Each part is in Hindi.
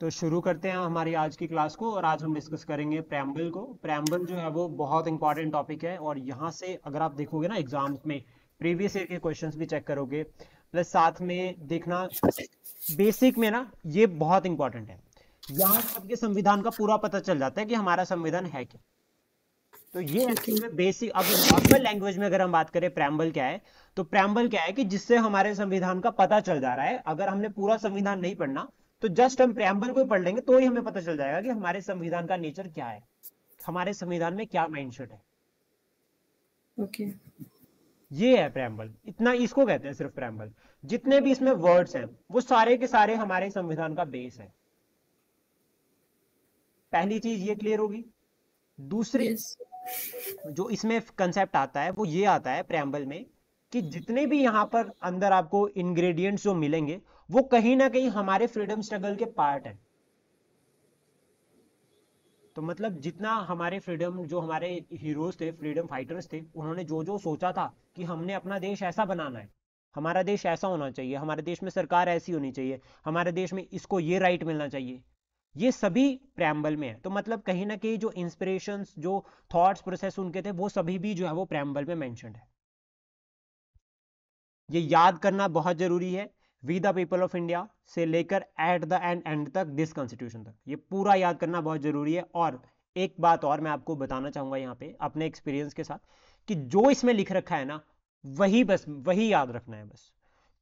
तो शुरू करते हैं हमारी आज की क्लास को और आज हम डिस्कस करेंगे प्रैम्बल को। प्रैम्बल जो है वो बहुत इंपॉर्टेंट टॉपिक है और यहाँ से अगर आप देखोगे ना एग्ज़ाम्स में प्रीवियस ईयर के क्वेश्चंस भी चेक करोगे प्लस साथ में देखना बेसिक में ना ये बहुत इंपॉर्टेंट है। यहाँ सबके संविधान का पूरा पता चल जाता है कि हमारा संविधान है क्या। तो ये एक्चुअली में बेसिक अब नॉर्मल लैंग्वेज में अगर हम बात करें प्रैम्बल क्या है? तो प्रैम्बल क्या है कि जिससे हमारे संविधान का पता चल जा रहा है। अगर हमने पूरा संविधान नहीं पढ़ना तो जस्ट हम प्रेम्बल को पढ़ लेंगे तो ही हमें पता चल जाएगा कि हमारे संविधान का नेचर क्या है। हमारे संविधान में क्या माइंडसेट है। Okay okay. ये है प्रेम्बल इतना इसको कहते हैं सिर्फ़ प्रेम्बल जितने भी इसमें वर्ड्स हैं वो सारे के सारे हमारे संविधान का बेस है। पहली चीज़ ये क्लियर होगी। दूसरी yes. जो इसमें कंसेप्ट आता है वो ये आता है प्रेम्बल में कि जितने भी यहाँ पर अंदर आपको इंग्रेडिएंट्स जो मिलेंगे वो कहीं ना कहीं हमारे फ्रीडम स्ट्रगल के पार्ट है। तो मतलब जितना हमारे फ्रीडम जो हमारे हीरोज थे फ्रीडम फाइटर्स थे, उन्होंने जो जो सोचा था कि हमने अपना देश ऐसा बनाना है, हमारा देश ऐसा होना चाहिए, हमारे देश में सरकार ऐसी होनी चाहिए, हमारे देश में इसको ये राइट मिलना चाहिए, ये सभी प्रैम्बल में है। तो मतलब कहीं ना कहीं जो इंस्पिरेशन जो थॉट्स प्रोसेस उनके थे, वो सभी भी जो है वो प्रैम्बल में मैंशन है। ये याद करना बहुत ज़रूरी है we the people of India से लेकर एट द एंड एंड तक दिस कॉन्स्टिट्यूशन तक। ये पूरा याद करना बहुत ज़रूरी है और एक बात और मैं आपको बताना चाहूँगा यहाँ पे अपने एक्सपीरियंस के साथ कि जो इसमें लिख रखा है ना, वही बस, वही याद रखना है बस।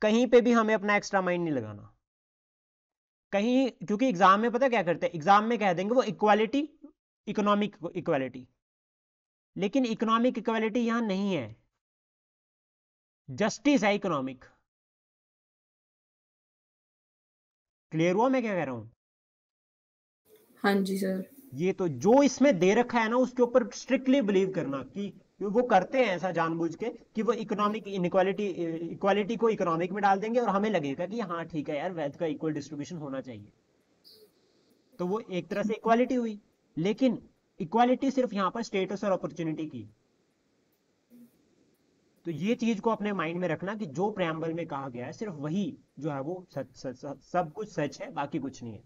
कहीं पे भी हमें अपना एक्स्ट्रा माइंड नहीं लगाना। कहीं, क्योंकि एग्ज़ाम में पता क्या करते हैं? एग्ज़ाम में कह देंगे वो इक्वालिटी इकोनॉमिक इक्वालिटी लेकिन इकोनॉमिक इक्वालिटी यहाँ नहीं है। जस्टिस है इकोनॉमिक क्लियर हुआ मैं क्या कह रहा हूँ? हाँ जी सर ये तो जो इसमें दे रखा है ना उसके ऊपर स्ट्रिक्टली बिलीव करना कि वो करते हैं ऐसा जानबूझ के कि वो इकोनॉमिक इनक्वालिटी इक्वालिटी को इकोनॉमिक में डाल देंगे और हमें लगेगा कि हाँ ठीक है यार वेल्थ का इक्वल डिस्ट्रीब्यूशन होना चाहिए। तो वो एक तरह से इक्वालिटी हुई। लेकिन इक्वालिटी सिर्फ़ यहाँ पर स्टेटस और अपॉर्चुनिटी की। तो ये चीज़ को अपने माइंड में रखना कि जो प्रैम्बल में कहा गया है सिर्फ़ वही जो है वो सच, सच, सच, सब कुछ सच है बाकी कुछ नहीं है।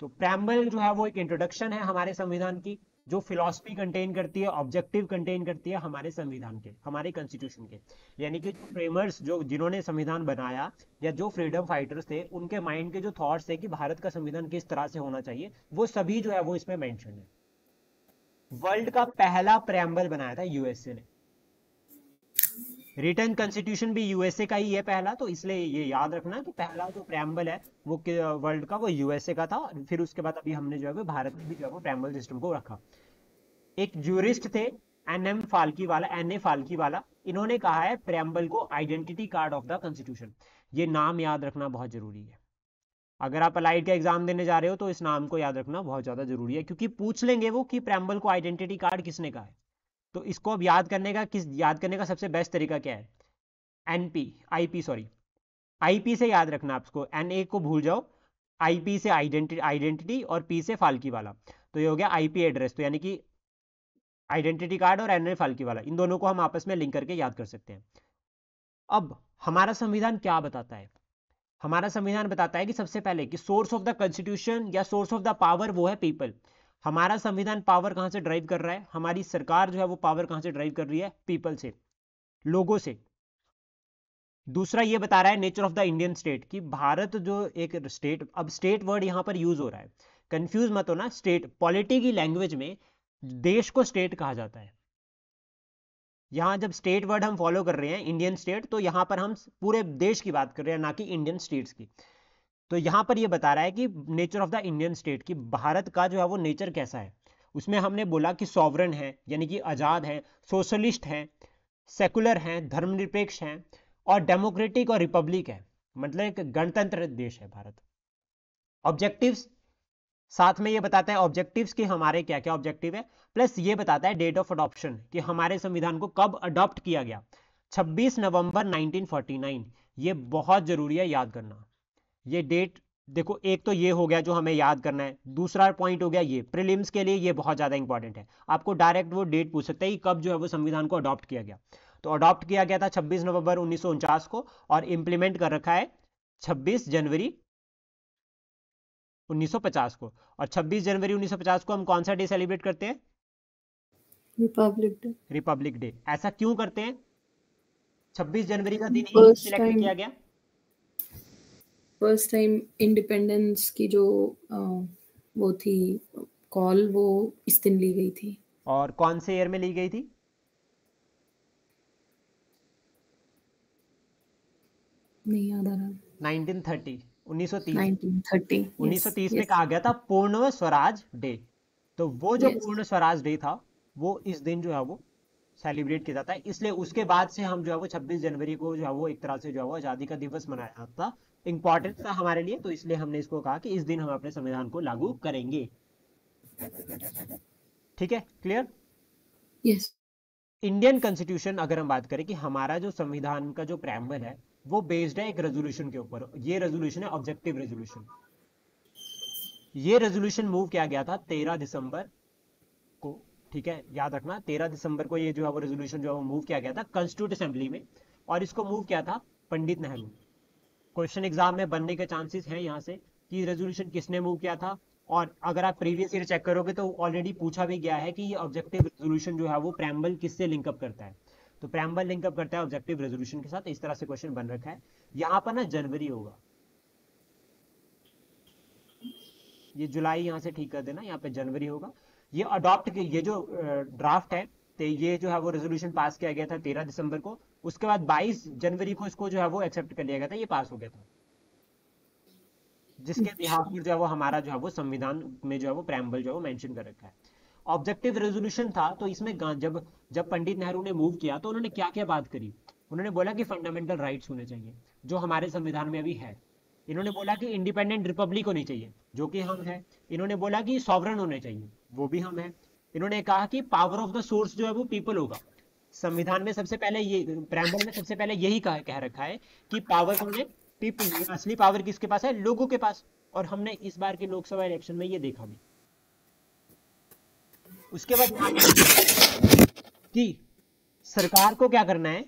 तो प्रैम्बल जो है वो एक इंट्रोडक्शन है हमारे संविधान की जो फिलोसफी कंटेन करती है ऑब्जेक्टिव कंटेन करती है हमारे संविधान के हमारे कॉन्स्टिट्यूशन के। यानी कि फ्रेमर्स जो जिन्होंने संविधान बनाया या जो फ्रीडम फाइटर्स थे उनके माइंड के जो थॉट्स थे कि भारत का संविधान किस तरह से होना चाहिए वो सभी जो है वो इसमें मेंशन है। वर्ल्ड का पहला प्रैम्बल बनाया था यूएसए ने। रिटर्न कॉन्स्टिट्यूशन भी यूएसए का ही है पहला तो इसलिए ये याद रखना कि पहला जो प्रैम्बल है, वो वर्ल्ड का, वो यूएसए का था फिर उसके बाद अभी हमने जो है भारत में भी जो है, वो प्रैम्बल सिस्टम को रखा। एक जूरिस्ट थे एन एम फाल्की वाला एन ए फाल्की वाला, इन्होंने कहा है प्रैम्बल को identity card of the constitution ये नाम याद रखना बहुत ज़रूरी है। अगर आप अलाइड का एग्ज़ाम देने जा रहे हो तो इस नाम को याद रखना बहुत ज़्यादा ज़रूरी है, क्योंकि पूछ लेंगे वो कि प्रैम्बल को आइडेंटिटी कार्ड किसने कहा है। तो इसको अब याद करने का, किस, याद करने का सबसे बेस्ट तरीका क्या है? एनपी आईपी सॉरी आईपी से याद रखना आपको। एन ए को भूल जाओ। आईपी से आइडेंटिटी आइडेंटिटी और पी से फाल्की वाला। तो ये हो गया आईपी एड्रेस तो यानी कि आइडेंटिटी कार्ड और एन ए फाल्की वाला। इन दोनों को हम आपस में लिंक करके याद कर सकते हैं। अब हमारा संविधान क्या बताता है? हमारा संविधान बताता है कि सबसे पहले कि सोर्स ऑफ़ द कॉन्स्टिट्यूशन या सोर्स ऑफ़ द पावर वो है पीपल हमारा संविधान पावर कहाँ से ड्राइव कर रहा है? हमारी सरकार जो है वो पावर कहाँ से ड्राइव कर रही है? पीपल से, लोगों से। दूसरा ये बता रहा है nature of the Indian state कि भारत जो एक स्टेट, अब स्टेट वर्ड यहाँ पर यूज़ हो रहा है। कंफ्यूज मत होना, स्टेट, पॉलिटी की लैंग्वेज में देश को स्टेट कहा जाता है। यहाँ जब स्टेट वर्ड हम फॉलो कर रहे हैं, इंडियन स्टेट तो यहाँ पर हम पूरे देश की बात कर रहे हैं, ना कि इंडियन स्टेट्स की। तो यहाँ पर यह बता रहा है कि nature of the Indian state कि भारत का जो है वो नेचर कैसा है? उसमें हमने बोला कि सॉवरन है, यानी कि आज़ाद है सोशलिस्ट है सेकुलर है, धर्मनिरपेक्ष है और डेमोक्रेटिक और रिपब्लिक है। मतलब एक गणतंत्र देश है भारत। ऑब्जेक्टिव्स साथ में ये बताता है ऑब्जेक्टिव्स कि हमारे क्या क्या ऑब्जेक्टिव है प्लस ये बताता है डेट ऑफ़ अडॉप्शन कि हमारे संविधान को कब अडॉप्ट किया गया? 26 नवंबर 1949 ये बहुत ज़रूरी है याद करना। ये डेट देखो एक तो ये हो गया जो हमें याद करना है दूसरा पॉइंट हो गया ये। प्रिलिम्स के लिए ये बहुत ज़्यादा इंपॉर्टेंट है। आपको डायरेक्ट वो डेट पूछ सकते हैं कि कब जो है वो संविधान को अडॉप्ट किया गया। तो अडॉप्ट किया गया था 26 नवंबर उन्नीस सौ उनचास को और इंप्लीमेंट कर रखा है 26 जनवरी 1950 को। और 26 जनवरी 1950 को हम कौन सा डे सेलिब्रेट करते हैं? रिपब्लिक डे रिपब्लिक डे ऐसा क्यों करते हैं? 26 जनवरी का दिन सिलेक्ट किया गया। फ़र्स्ट टाइम इंडिपेंडेंस की जो वो थी कॉल वो इस दिन ली गई थी। और कौन से ईयर में ली गई थी? नहीं याद आ रहा। 1930 1930 1930 1930 में कहा गया था पूर्ण स्वराज डे। तो वो जो पूर्ण स्वराज डे था वो इस दिन जो है वो सेलिब्रेट किया जाता है। इसलिए उसके बाद से हम जो है वो 26 जनवरी को जो है वो एक तरह से जो है वो आज़ादी का दिवस मनाया जाता इंपॉर्टेंट था हमारे लिए तो इसलिए हमने इसको कहा कि इस दिन हम अपने संविधान को लागू करेंगे। ठीक है? क्लियर यस इंडियन कॉन्स्टिट्यूशन अगर हम बात करें कि हमारा जो संविधान का जो प्रैम्बल है वो बेस्ड है एक रेजोल्यूशन के ऊपर। ये रेजोल्यूशन है ऑब्जेक्टिव रेजोल्यूशन ये रेजोल्यूशन मूव किया गया था 13 दिसंबर को ठीक है? याद रखना 13 दिसंबर को ये जो है वो रेजोल्यूशन जो है वो मूव किया गया था कॉन्स्टिट्यूट असेंबली में और इसको मूव किया था पंडित नेहरू। क्वेश्चन एग्ज़ाम में बनने के चांसेस हैं यहाँ से कि रेजोल्यूशन किसने मूव किया था। और अगर आप प्रीवियस ईयर चेक करोगे तो ऑलरेडी पूछा भी गया है कि ये ऑब्जेक्टिव रेजोल्यूशन जो है वो प्रैम्बल किससे लिंकअप करता है। तो प्रैम्बल लिंकअप करता है ऑब्जेक्टिव रेजोल्यूशन के साथ, इस तरह से क्वेश्चन बन रखा है। यहाँ पर ना जनवरी होगा। ये जुलाई यहाँ से ठीक कर देना, यहाँ पे जनवरी होगा। ये अडॉप्ट ये जो ड्राफ्ट है तो ये जो है वो रेजोल्यूशन पास किया गया था तेरह दिसंबर को। उसके बाद 22 जनवरी को इसको जो है वो एक्सेप्ट कर लिया गया था, ये पास हो गया था। जिसके बिहाफ पर जो है वो हमारा जो है वो संविधान में जो है वो प्रैम्बल जो है वो मेंशन कर रखा है। ऑब्जेक्टिव रेजोल्यूशन था तो इसमें जब जब पंडित नेहरू ने मूव किया तो उन्होंने क्या क्या बात करी? उन्होंने बोला कि फंडामेंटल राइट्स होने चाहिए, जो हमारे संविधान में अभी है। इन्होंने बोला कि इंडिपेंडेंट रिपब्लिक होनी चाहिए, जो कि हम है। इन्होंने बोला कि सॉवरन होने चाहिए, वो भी हम है। इन्होंने कहा कि पावर ऑफ़ द सोर्स जो है वो पीपल होगा। संविधान में सबसे पहले ये प्रैम्बल में सबसे पहले यही कह, कह रखा है कि पावर कौन है पीपल असली पावर किसके पास है? लोगों के पास। और हमने इस बार के लोकसभा इलेक्शन में ये देखा भी। उसके बाद कि सरकार को क्या करना है?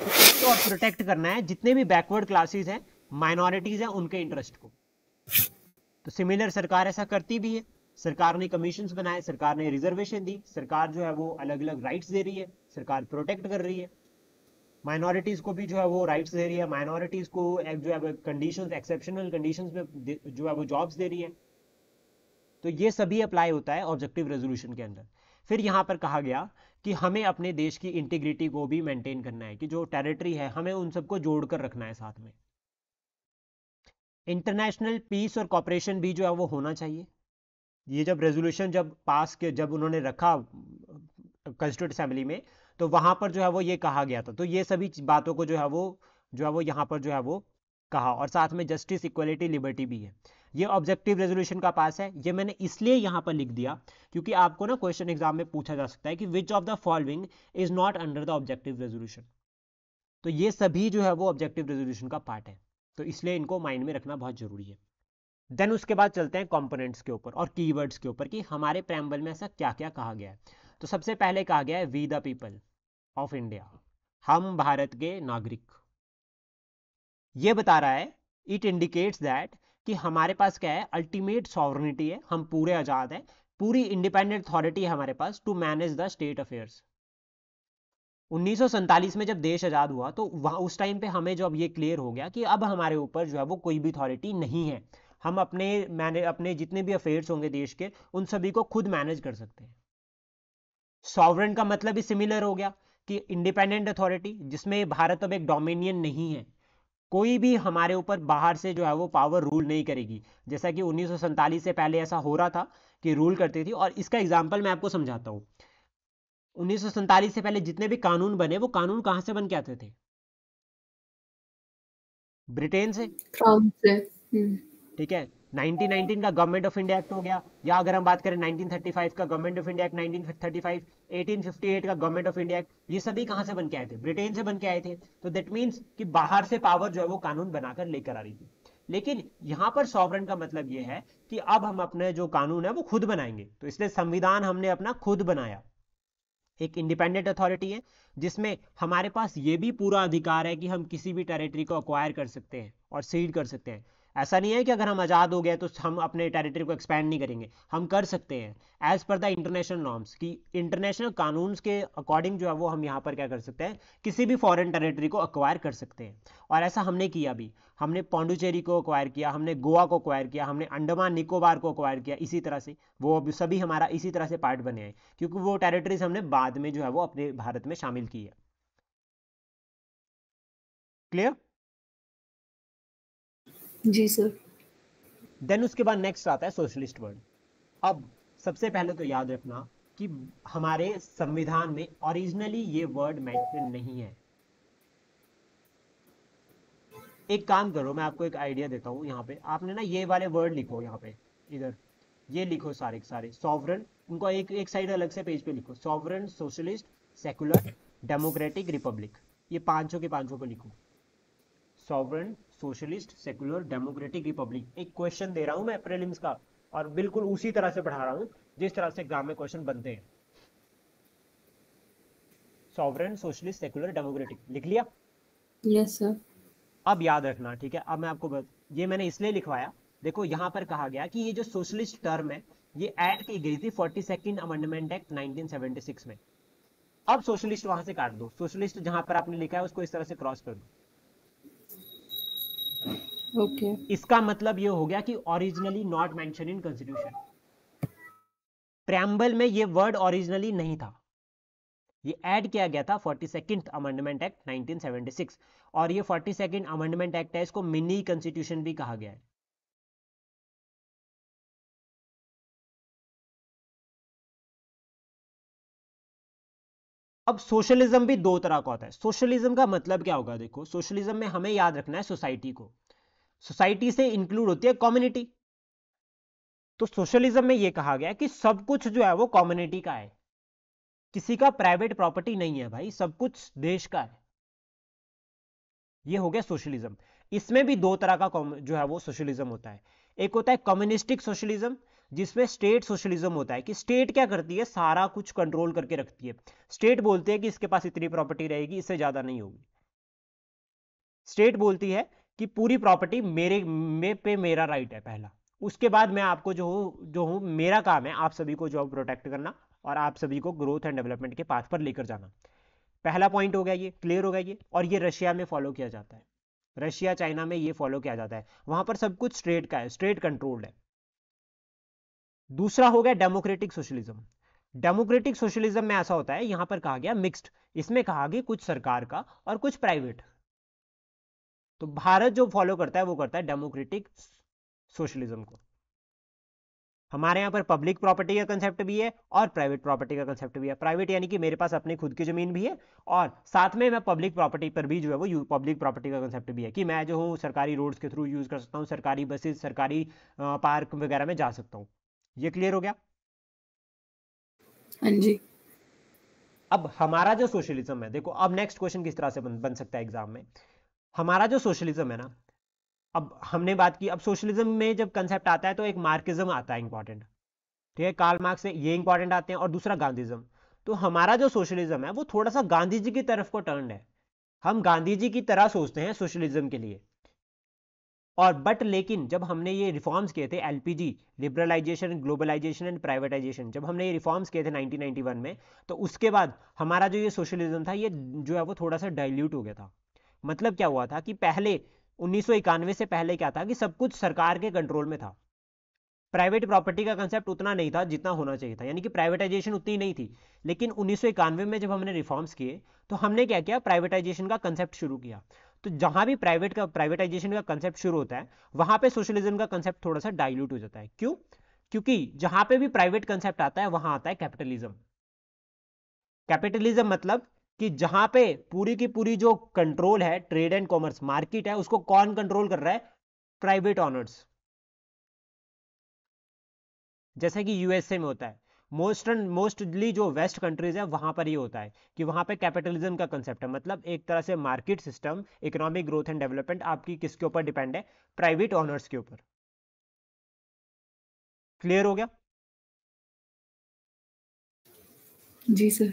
तो और प्रोटेक्ट करना है। जितने भी बैकवर्ड क्लासेस हैं माइनॉरिटीज हैं उनके इंटरेस्ट को। तो सिमिलर सरकार ऐसा करती भी है। सरकार ने कमीशन बनाए, सरकार ने रिजर्वेशन दी, सरकार जो है वो अलग अलग राइट्स दे रही है, सरकार प्रोटेक्ट कर रही है। माइनॉरिटीज को भी जो है वो राइट्स दे रही है माइनॉरिटीज को जो है कंडीशंस एक्सेप्शनल कंडीशंस में जो है वो जॉब्स दे रही है। तो ये सभी अप्लाई होता है ऑब्जेक्टिव रेजोल्यूशन के अंदर। फिर यहाँ पर कहा गया कि हमें अपने देश की इंटीग्रिटी को भी मेंटेन करना है, कि जो टेरिटरी है, हमें उन सबको जोड़कर रखना है साथ में। इंटरनेशनल पीस और कॉपरेशन भी जो है वो होना चाहिए। ये जब रेजोल्यूशन जब पास के, जब उन्होंने रखा कॉन्स्टिट्यूट असेंबली में तो वहाँ पर जो है वो ये कहा गया था। तो ये सभी बातों को जो है वो, जो है वो यहाँ पर जो है वो कहा। और साथ में जस्टिस इक्वलिटी लिबर्टी भी है। ये ऑब्जेक्टिव रेजोल्यूशन का पास है। ये मैंने इसलिए यहाँ पर लिख दिया क्योंकि आपको ना क्वेश्चन एग्ज़ाम में पूछा जा सकता है कि which of the following is not under the objective resolution तो ये सभी जो है वो ऑब्जेक्टिव रेजोल्यूशन का पार्ट है। तो इसलिए इनको माइंड में रखना बहुत ज़रूरी है। देन उसके बाद चलते हैं कंपोनेंट्स के ऊपर और कीवर्ड्स के ऊपर कि हमारे प्रैम्बल में ऐसा क्या क्या कहा गया है। तो सबसे पहले कहा गया है we the people of India हम भारत के नागरिक. ये बता रहा है इट इंडिकेट्स दैट कि हमारे पास क्या है अल्टीमेट सॉवरनिटी है, हम पूरे आज़ाद हैं, पूरी इंडिपेंडेंट अथॉरिटी है हमारे पास to manage the state affairs उन्नीस में जब देश आज़ाद हुआ तो उस टाइम पे हमें जो अब ये क्लियर हो गया कि अब हमारे ऊपर जो है वो कोई भी अथॉरिटी नहीं है। हम अपने मैंने, अपने जितने भी अफेयर्स होंगे देश के, उन सभी को खुद मैनेज कर सकते हैं। सॉवरन का मतलब ही सिमिलर हो गया कि इंडिपेंडेंट अथॉरिटी जिसमें भारत अब एक डोमिनियन नहीं है। कोई भी हमारे ऊपर बाहर से जो है वो पावर रूल नहीं करेगी। जैसा कि उन्नीस से पहले ऐसा हो रहा था कि रूल करती थी, और इसका एग्ज़ाम्पल मैं आपको समझाता हूँ। उन्नीस से पहले जितने भी कानून बने, वो कानून कहाँ से बन के आते थे? ब्रिटेन से। हम्म। ठीक है? 1919 का गवर्नमेंट ऑफ़ इंडिया एक्ट हो गया, या अगर हम बात करें 1935 का गवर्नमेंट ऑफ़ इंडिया एक्ट 1935 1858 का गवर्नमेंट ऑफ़ इंडिया एक्ट ये सभी कहाँ से बन के आए थे? ब्रिटेन से बन के आए थे। तो दैट मीन्स कि बाहर से पावर जो है वो कानून बनाकर लेकर आ रही थी। लेकिन यहाँ पर सॉवरन का मतलब ये है कि अब हम अपने जो कानून है वो खुद बनाएँगे। तो इसलिए संविधान हमने अपना खुद बनाया। एक इंडिपेंडेंट अथॉरिटी है, जिसमें हमारे पास ये भी पूरा अधिकार है कि हम किसी भी टेरिटरी को अक्वायर कर सकते हैं और सीड कर सकते हैं। ऐसा नहीं है कि अगर हम आज़ाद हो गए तो हम अपने टेरिटरी को एक्सपैंड नहीं करेंगे। हम कर सकते हैं as per the international norms कि इंटरनेशनल कानून के अकॉर्डिंग जो है वो हम यहाँ पर क्या कर सकते हैं, किसी भी फॉरेन टेरिटरी को अक्वायर कर सकते हैं। और ऐसा हमने किया भी। हमने पौंडुचेरी को अक्वायर किया, हमने गोवा को अक्वायर किया, हमने अंडमान निकोबार को अक्वायर किया, इसी तरह से। वो सभी हमारा इसी तरह से पार्ट बने हैं, क्योंकि वो टेरिटरीज हमने बाद में जो है वो अपने भारत में शामिल की है। क्लियर जी सर। देन उसके बाद नेक्स्ट आता है सोशलिस्ट वर्ड अब सबसे पहले तो याद रखना कि हमारे संविधान में ओरिजिनली ये वर्ड मेंशन नहीं है। एक काम करो, मैं आपको एक आइडिया देता हूँ यहाँ पे। आपने ना ये वाले वर्ड लिखो यहाँ पे, इधर। ये लिखो सारे सारे। सॉवरन उनको एक एक साइड अलग से पेज पे लिखो। Sovereign socialist secular democratic republic ये पाँचों के पाँचों को लिखो। Sovereign socialist secular democratic republic एक क्वेश्चन दे रहा हूँ मैं प्रीलिम्स का और बिल्कुल उसी तरह से पढ़ा रहा हूँ जिस तरह से एग्ज़ाम में क्वेश्चन बनते हैं। सॉवरन सोशलिस्ट सेकुलर डेमोक्रेटिक लिख लिया? यस सर अब याद रखना ठीक है? अब मैं आपको बत... ये मैंने इसलिए लिखवाया देखो यहाँ पर कहा गया कि ये जो सोशलिस्ट टर्म है ये ऐड की गई थी फोर्टी सेकेंड अमेंडमेंट एक्ट 1976 में। अब सोशलिस्ट वहाँ से काट दो। सोशलिस्ट जहाँ पर आपने लिखा है उसको इस तरह से क्रॉस कर दो। Okay okay. इसका मतलब ये हो गया कि originally not mention in constitution preamble में ये वर्ड ओरिजिनली नहीं था. ये ऐड किया गया था फोर्टी सेकेंड अमेंडमेंट एक्ट 1976 और ये फोर्टी सेकेंड अमेंडमेंट एक्ट है, इसको मिनी कॉन्स्टिट्यूशन भी कहा गया है. अब सोशलिज्म भी दो तरह का होता है. सोशलिज्म का मतलब क्या होगा देखो? सोशलिज्म में हमें याद रखना है सोसाइटी को. सोसाइटी से इंक्लूड होती है कम्युनिटी तो सोशलिज्म में यह कहा गया कि सब कुछ जो है वो कम्युनिटी का है। किसी का प्राइवेट प्रॉपर्टी नहीं है भाई, सब कुछ देश का है। यह हो गया सोशलिज्म इसमें भी दो तरह का जो है वो सोशलिज्म होता है। एक होता है कम्युनिस्टिक सोशलिज्म जिसमें स्टेट सोशलिज्म होता है कि स्टेट क्या करती है? सारा कुछ कंट्रोल करके रखती है। स्टेट बोलते हैं कि इसके पास इतनी प्रॉपर्टी रहेगी, इससे ज़्यादा नहीं होगी। स्टेट बोलती है कि पूरी प्रॉपर्टी मेरे, में, पे मेरा राइट है पहला। उसके बाद मैं आपको जो हूँ जो हूँ, मेरा काम है आप सभी को जो प्रोटेक्ट करना और आप सभी को ग्रोथ एंड डेवलपमेंट के पाथ पर लेकर जाना। पहला पॉइंट हो गया ये क्लियर हो गया ये और ये रशिया में फॉलो किया जाता है। रशिया, चाइना में ये फॉलो किया जाता है। वहाँ पर सब कुछ स्ट्रेट का है स्ट्रेट कंट्रोल्ड है। दूसरा हो गया डेमोक्रेटिक सोशलिज्म डेमोक्रेटिक सोशलिज्म में ऐसा होता है, यहाँ पर कहा गया मिक्स्ड इसमें कहा गया कुछ सरकार का और कुछ प्राइवेट तो भारत जो फॉलो करता है वो करता है डेमोक्रेटिक सोशलिज्म को। हमारे यहाँ पर पब्लिक प्रॉपर्टी का कंसेप्ट भी है और प्राइवेट प्रॉपर्टी का कंसेप्ट भी है। प्राइवेट यानी कि मेरे पास अपनी खुद की ज़मीन भी है और साथ में मैं पब्लिक प्रॉपर्टी पर भी जो है वो पब्लिक प्रॉपर्टी का कंसेप्ट भी है कि मैं जो हूँ सरकारी रोड्स के थ्रू यूज़ कर सकता हूँ सरकारी बसेस सरकारी पार्क वगैरह में जा सकता हूँ। ये क्लियर हो गया? हाँ जी। अब हमारा जो सोशलिज्म है देखो अब नेक्स्ट क्वेश्चन किस तरह से बन, बन सकता है एग्ज़ाम में? हमारा जो सोशलिज्म है ना, अब हमने बात की, अब सोशलिज्म में जब कंसेप्ट आता है तो एक मार्किज्म आता है इंपॉर्टेंट ठीक है कार्ल मार्क्स से ये इंपॉर्टेंट आते हैं और दूसरा गांधीज्म। तो हमारा जो सोशलिज्म है वो थोड़ा सा गांधी जी की तरफ़ को टर्न है। हम गांधी जी की तरह सोचते हैं सोशलिज्म के लिए। और बट लेकिन जब हमने ये रिफॉर्म्स किए थे LPG liberalisation globalisation and privatisation जब हमने ये रिफॉर्म्स किए थे 1991 में तो उसके बाद हमारा जो ये सोशलिज्म था, ये जो है वो थोड़ा सा डाइल्यूट हो गया था। मतलब क्या हुआ था कि पहले, उन्नीस से पहले क्या था कि सब कुछ सरकार के कंट्रोल में था। प्राइवेट प्रॉपर्टी का कंसेप्ट उतना नहीं था जितना होना चाहिए था। यानी कि प्राइवेटाइजेशन उतनी नहीं थी। लेकिन उन्नीस में जब हमने रिफॉर्म्स किए तो हमने क्या किया? प्राइवेटाइजेशन का कंसेप्ट शुरू किया। तो जहाँ भी प्राइवेट का प्राइवेटाइजेशन का कंसेप्ट शुरू होता है, वहाँ पे सोशलिज्म का कंसेप्ट थोड़ा सा डाइल्यूट हो जाता है। क्यों? क्योंकि जहाँ पे भी प्राइवेट कंसेप्ट आता है, वहाँ आता है कैपिटलिज्म कैपिटलिज्म मतलब कि जहाँ पे पूरी की पूरी जो कंट्रोल है ट्रेड एंड कॉमर्स मार्केट है, उसको कौन कंट्रोल कर रहा है? प्राइवेट ऑनर्स जैसे कि यूएसए में होता है। मोस्ट एंड मोस्टली जो वेस्ट कंट्रीज़ है, वहाँ पर ये होता है कि वहाँ पे कैपिटलिज्म का कंसेप्ट है। मतलब एक तरह से market system economic growth and development आपकी किसके ऊपर डिपेंड है? प्राइवेट ऑनर्स के ऊपर। क्लियर हो गया? जी सर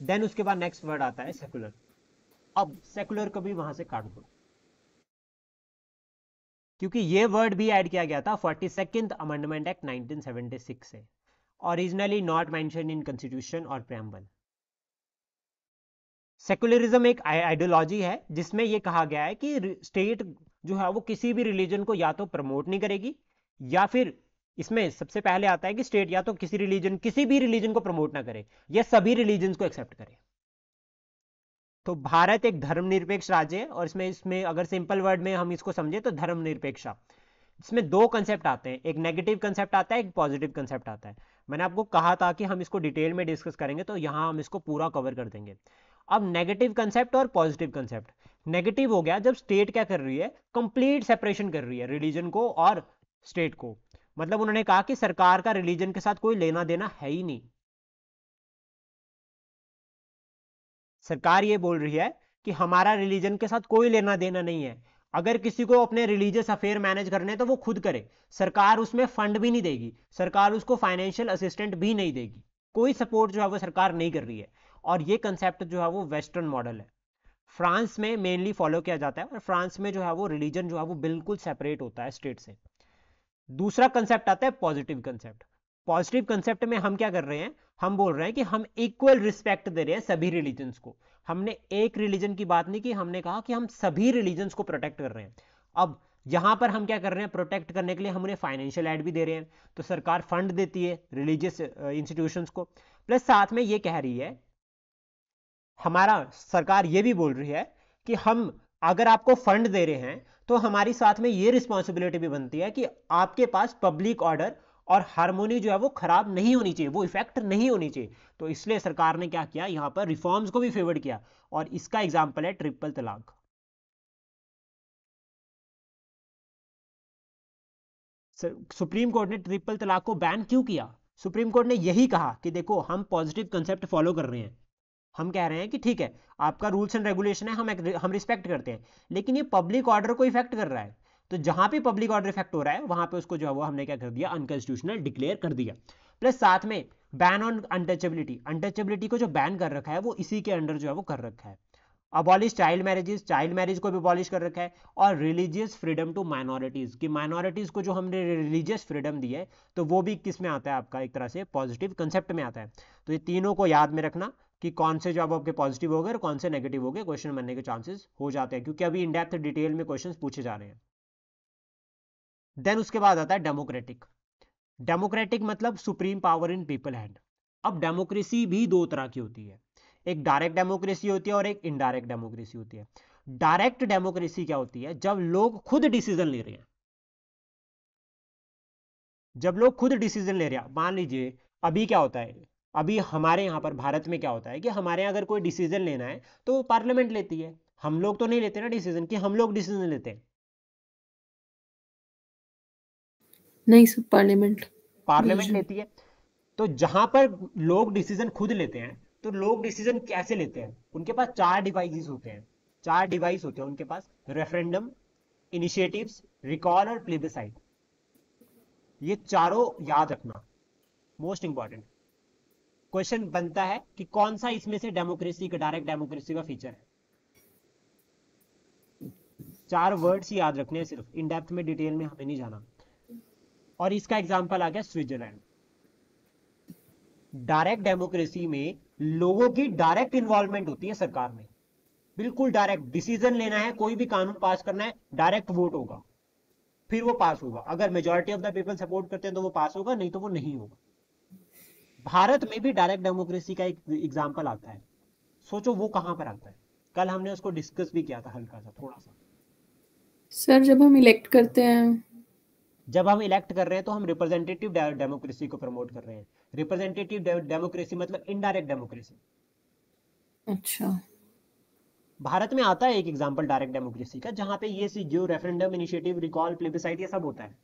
देन उसके बाद नेक्स्ट वर्ड आता है सेकुलर अब सेकुलर को भी वहाँ से काट दो। क्योंकि ये वर्ड भी ऐड किया गया था फोर्टी सेकेंड अमेंडमेंट एक्ट 1976 से। Originally not mention in constitution और प्रेम्बल सेकुलरिज्म एक आइडियोलॉजी है, जिसमें यह कहा गया है कि स्टेट जो है वो किसी भी रिलीजन को या तो प्रमोट नहीं करेगी, या फिर इसमें सबसे पहले आता है कि स्टेट या तो किसी रिलीजन, किसी भी रिलीजन को प्रमोट ना करे, या सभी रिलीजन को एक्सेप्ट करे। तो भारत एक धर्मनिरपेक्ष राज्य है और इसमें इसमें अगर सिंपल वर्ड में हम इसको समझे तो धर्मनिरपेक्ष इसमें दो कंसेप्ट आते हैं, एक नेगेटिव कंसेप्ट आता है, एक पॉजिटिव कंसेप्ट आता है। मैंने आपको कहा था कि हम इसको डिटेल में डिस्कस करेंगे तो यहाँ हम इसको पूरा कवर कर देंगे। अब नेगेटिव कंसेप्ट और पॉजिटिव कंसेप्ट नेगेटिव हो गया जब स्टेट क्या कर रही है? कंप्लीट सेपरेशन कर रही है रिलीजन को और स्टेट को। मतलब उन्होंने कहा कि सरकार का रिलीजन के साथ कोई लेना देना है ही नहीं। सरकार ये बोल रही है कि हमारा रिलीजन के साथ कोई लेना देना नहीं है। अगर किसी को अपने रिलीजियस अफेयर मैनेज करने तो वो खुद करे। सरकार उसमें फंड भी नहीं देगी। सरकार उसको फाइनेंशियल असिस्टेंट भी नहीं देगी। कोई सपोर्ट जो है वो सरकार नहीं कर रही है। और ये कंसेप्ट जो है वो वेस्टर्न मॉडल है। फ्रांस में मेनली फॉलो किया जाता है और फ्रांस में जो है वो रिलीजन जो है वो बिल्कुल सेपरेट होता है स्टेट से। दूसरा कंसेप्ट आता है पॉजिटिव कंसेप्ट पॉजिटिव कंसेप्ट में हम क्या कर रहे हैं? हम बोल रहे हैं कि हम इक्वल रिस्पेक्ट दे रहे हैं सभी रिलीजन्स को. हमने एक रिलीजन की बात नहीं की, हमने कहा कि हम सभी रिलीजन्स को प्रोटेक्ट कर रहे हैं. अब यहाँ पर हम क्या कर रहे हैं? प्रोटेक्ट करने के लिए हम उन्हें फाइनेंशियल एड भी दे रहे हैं. तो सरकार फंड देती है रिलीजियस इंस्टीट्यूशंस को. प्लस साथ में ये कह रही है, हमारा सरकार ये भी बोल रही है कि हम अगर आपको फंड दे रहे हैं तो हमारी साथ में ये रिस्पॉन्सिबिलिटी भी बनती है कि आपके पास पब्लिक ऑर्डर और हारमोनी जो है वो खराब नहीं होनी चाहिए, वो इफ़ेक्ट नहीं होनी चाहिए। तो इसलिए सरकार ने क्या किया, यहाँ पर रिफॉर्म्स को भी फेवर्ड किया और इसका एग्ज़ाम्पल है ट्रिपल तलाक। सुप्रीम कोर्ट ने ट्रिपल तलाक को बैन क्यों किया? सुप्रीम कोर्ट ने यही कहा कि देखो, हम पॉजिटिव कंसेप्ट फॉलो कर रहे हैं। हम कह रहे हैं कि ठीक है, आपका रूल्स एंड रेगुलेशन है, हम हम रिस्पेक्ट करते हैं। लेकिन ये पब्लिक ऑर्डर को इफ़ेक्ट कर रहा है। तो जहाँ पे पब्लिक ऑर्डर इफ़ेक्ट हो रहा है, वहाँ पे उसको जो है वो हमने क्या कर दिया? अनकॉन्स्टिट्यूशनल डिक्लेयर कर दिया। प्लस साथ में बैन ऑन अनटचेबिलिटी अनटचेबिलिटी को जो बैन कर रखा है, वो इसी के अंडर जो है वो कर रखा है। Abolish child marriages child marriage को भी अबॉलिश कर रखा है। और रिलीजियस फ्रीडम टू माइनॉरिटीज की माइनॉरिटीज को जो हमने रिलीजियस फ्रीडम दी है तो वो भी किसमें आता है? आपका एक तरह से पॉजिटिव कंसेप्ट में आता है। तो ये तीनों को याद में रखना। कि कौन से जवाब आपके पॉजिटिव हो गए और कौन से नेगेटिव हो गए क्वेश्चन बनने के चांसेस हो जाते हैं, क्योंकि अभी इन डेप्थ डिटेल में क्वेश्चन पूछे जा रहे हैं। देन उसके बाद आता है डेमोक्रेटिक डेमोक्रेटिक मतलब supreme power in people hand अब डेमोक्रेसी भी दो तरह की होती है। एक डायरेक्ट डेमोक्रेसी होती है और एक इनडायरेक्ट डेमोक्रेसी होती है। डायरेक्ट डेमोक्रेसी क्या होती है? जब लोग खुद डिसीज़न ले रहे हैं। जब लोग खुद डिसीज़न ले रहे हैं, मान लीजिए, अभी क्या होता है? अभी हमारे यहाँ पर भारत में क्या होता है कि हमारे अगर कोई डिसीज़न लेना है तो पार्लियामेंट लेती है। हम लोग तो नहीं लेते ना डिसीज़न कि हम लोग डिसीज़न लेते हैं। नहीं सर पार्लियामेंट पार्लियामेंट लेती है। तो जहाँ पर लोग डिसीज़न खुद लेते हैं तो लोग डिसीज़न कैसे लेते हैं? उनके पास चार डिवाइसेस होते हैं। चार डिवाइस होते हैं उनके पास। रेफरेंडम इनिशिएटिव्स रिकॉल और प्लेबिसाइड ये चारों याद रखना। मोस्ट इंपॉर्टेंट क्वेश्चन बनता है कि कौन सा इसमें से डेमोक्रेसी का, डायरेक्ट डेमोक्रेसी का फीचर है? चार वर्ड्स याद रखने हैं सिर्फ़। इन डेप्थ में डिटेल में हमें नहीं जाना। और इसका एग्ज़ाम्पल आ गया स्विट्जरलैंड डायरेक्ट डेमोक्रेसी में लोगों की डायरेक्ट इन्वॉल्वमेंट होती है सरकार में। बिल्कुल डायरेक्ट डिसीज़न लेना है, कोई भी कानून पास करना है डायरेक्ट वोट होगा। फिर वो पास होगा। अगर majority of the people support करते हैं तो वो पास होगा, नहीं तो वो नहीं होगा। भारत में भी डायरेक्ट डेमोक्रेसी का एक एग्ज़ाम्पल आता है। सोचो वो कहाँ पर आता है। कल हमने उसको डिस्कस भी किया था हल्का सा थोड़ा सा। सर जब हम इलेक्ट करते हैं। जब हम इलेक्ट कर रहे हैं तो हम रिप्रेजेंटेटिव डेमोक्रेसी को प्रमोट कर रहे हैं। रिप्रेजेंटेटिव डेमोक्रेसी मतलब इनडायरेक्ट डेमोक्रेसी अच्छा। भारत में आता है एक एग्जांपल डायरेक्ट डेमोक्रेसी का जहाँ पे ये जो रेफरेंडम इनिशिएटिव रिकॉल प्लेबिसाइड ये सब होता है।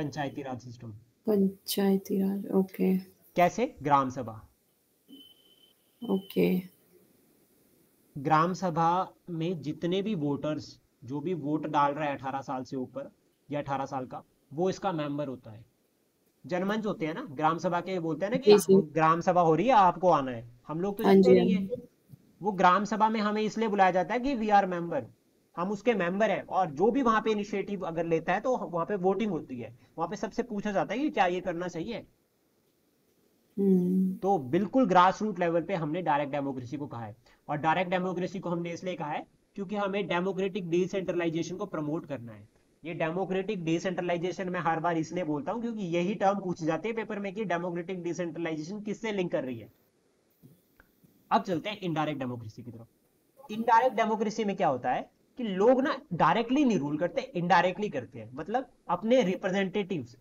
Panchayati raj system Panchayati raj okay. कैसे? ग्राम सभा। ओके। ग्राम सभा में जितने भी वोटर्स जो भी वोट डाल रहा है अठारह साल से ऊपर या अठारह साल का वो इसका मेंबर होता है। जनमंच होते हैं ना? ग्राम सभा के बोलते हैं ना कि ग्राम सभा हो रही है आपको आना है। हम लोग तो जानते नहीं है वो ग्राम सभा में हमें इसलिए बुलाया जाता है कि वी आर मेंबर हम उसके मेंबर हैं और जो भी वहाँ पे इनिशिएटिव अगर लेता है तो वहाँ पे वोटिंग होती है। वहाँ पे सबसे पूछा जाता है कि क्या ये करना सही है? हम्म। तो बिल्कुल ग्रास रूट लेवल पे हमने डायरेक्ट डेमोक्रेसी को कहा है। और डायरेक्ट डेमोक्रेसी को हमने इसलिए कहा है क्योंकि हमें डेमोक्रेटिक डिसेंट्रलाइजेशन को प्रमोट करना है। ये डेमोक्रेटिक डिसेंट्रलाइजेशन मैं हर बार इसलिए बोलता हूँ क्योंकि यही टर्म पूछ जाते हैं पेपर में कि डेमोक्रेटिक डिसेंट्रलाइजेशन किससे लिंक कर रही है। अब चलते हैं इनडायरेक्ट डेमोक्रेसी की तरफ़। इनडायरेक्ट डेमोक्रेसी में क्या होता है? कि लोग ना डायरेक्टली नहीं रूल करते इनडायरेक्टली करते हैं। मतलब अपने रिप्रेजेंटेटिव्स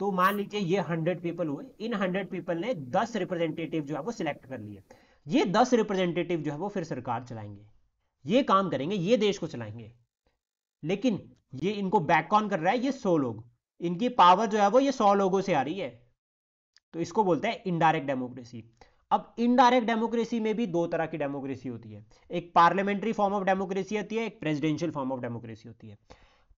तो मान लीजिए ये हंड्रेड पीपल हुए, इन हंड्रेड पीपल ने दस रिप्रेजेंटेटिव जो है वो सिलेक्ट कर लिए। ये दस रिप्रेजेंटेटिव जो है वो फिर सरकार चलाएँगे। ये काम करेंगे, ये देश को चलाएँगे। लेकिन ये इनको बैक कौन कर रहा है? ये सौ लोग। इनकी पावर जो है वो ये सौ लोगों से आ रही है। तो इसको बोलते हैं इनडायरेक्ट डेमोक्रेसी अब इनडायरेक्ट डेमोक्रेसी में भी दो तरह की डेमोक्रेसी होती है। एक पार्लियामेंट्री फॉर्म ऑफ़ डेमोक्रेसी होती है, एक प्रेसिडेंशियल फॉर्म ऑफ़ डेमोक्रेसी होती है।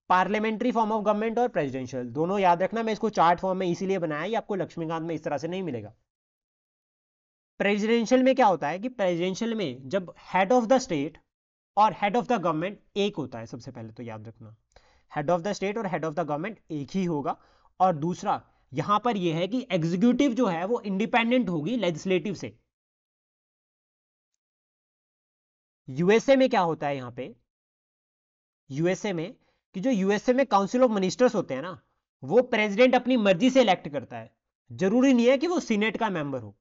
पार्लियामेंट्री फॉर्म ऑफ़ गवर्नमेंट और प्रेसिडेंशियल दोनों याद रखना, मैं इसको चार्ट फॉर्म में इसीलिए बनाया आपको लक्ष्मीकांत में इस तरह से नहीं मिलेगा। प्रेसिडेंशियल में क्या होता है कि प्रेसिडेंशियल में जब हेड ऑफ़ द स्टेट और हेड ऑफ़ द गवर्नमेंट एक होता है, सबसे पहले तो याद रखना। हेड ऑफ़ द स्टेट और हेड ऑफ़ द गवर्नमेंट एक ही होगा और दूसरा यहाँ पर यह है कि एग्जीक्यूटिव जो है वो इंडिपेंडेंट होगी लेजिस्लेटिव से। यूएसए में क्या होता है यहाँ पे? यूएसए में कि जो यूएसए में काउंसिल ऑफ़ मिनिस्टर्स होते हैं ना, वो प्रेसिडेंट अपनी मर्ज़ी से इलेक्ट करता है। ज़रूरी नहीं है कि वो सीनेट का मेंबर हो।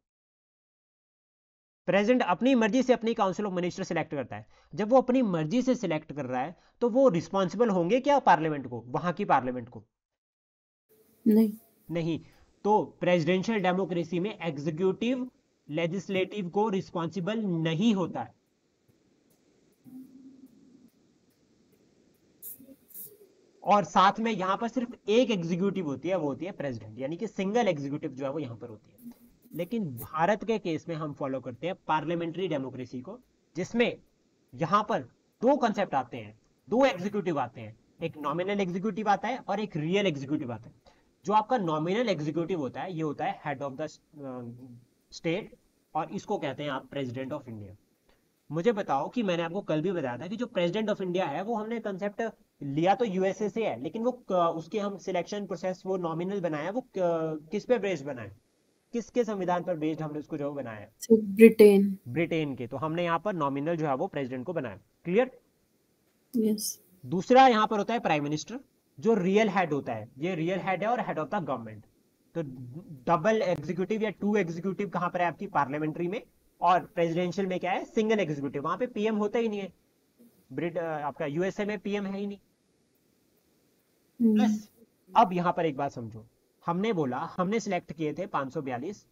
प्रेसिडेंट अपनी मर्ज़ी से अपनी काउंसिल ऑफ़ मिनिस्टर सिलेक्ट करता है। जब वो अपनी मर्ज़ी से सिलेक्ट कर रहा है तो वो रिस्पॉन्सिबल होंगे क्या पार्लियामेंट को? वहाँ की पार्लियामेंट को। नहीं। नहीं। तो प्रेसिडेंशियल डेमोक्रेसी में एग्जीक्यूटिव लेजिस्लेटिव को रिस्पॉन्सिबल नहीं होता। है और साथ में यहाँ पर सिर्फ़ एक एग्जीक्यूटिव होती है, वो होती है प्रेसिडेंट यानी कि सिंगल एग्जीक्यूटिव जो है वो यहाँ पर होती है। लेकिन भारत के केस में हम फॉलो करते हैं पार्लियामेंट्री डेमोक्रेसी को, जिसमें यहाँ पर दो कंसेप्ट आते हैं, दो एग्जीक्यूटिव आते हैं। एक नॉमिनल एग्जीक्यूटिव आता है और एक रियल एग्जीक्यूटिव आता है। जो आपका नॉमिनल एग्जीक्यूटिव होता है ये होता है हेड ऑफ़ द स्टेट और इसको कहते हैं आप प्रेसिडेंट ऑफ़ इंडिया मुझे बताओ कि मैंने आपको कल भी बताया था कि जो प्रेसिडेंट ऑफ़ इंडिया है वो हमने कंसेप्ट लिया तो यूएसए से है लेकिन वो उसके हम सिलेक्शन प्रोसेस वो नॉमिनल बनाया वो किस पे बेस्ड बनाया? किसके संविधान पर बेस्ड हमने उसको जो बनाया? ब्रिटेन ब्रिटेन के तो हमने यहाँ पर नॉमिनल जो है वो प्रेसिडेंट को बनाया. क्लियर यस दूसरा यहाँ पर होता है प्राइम मिनिस्टर जो रियल हेड होता है ये रियल हेड है और हेड ऑफ़ द गवर्नमेंट तो डबल एग्जीक्यूटिव या टू एग्जीक्यूटिव कहाँ पर है आपकी? पार्लियामेंट्री में और प्रेसिडेंशियल में क्या है? सिंगल एग्जीक्यूटिव वहाँ पे पीएम होता ही नहीं है. ब्रिट आपका यूएसए में पीएम है ही नहीं. प्लस अब यहाँ पर एक बात समझो. हमने बोला हमने सिलेक्ट किए थे 542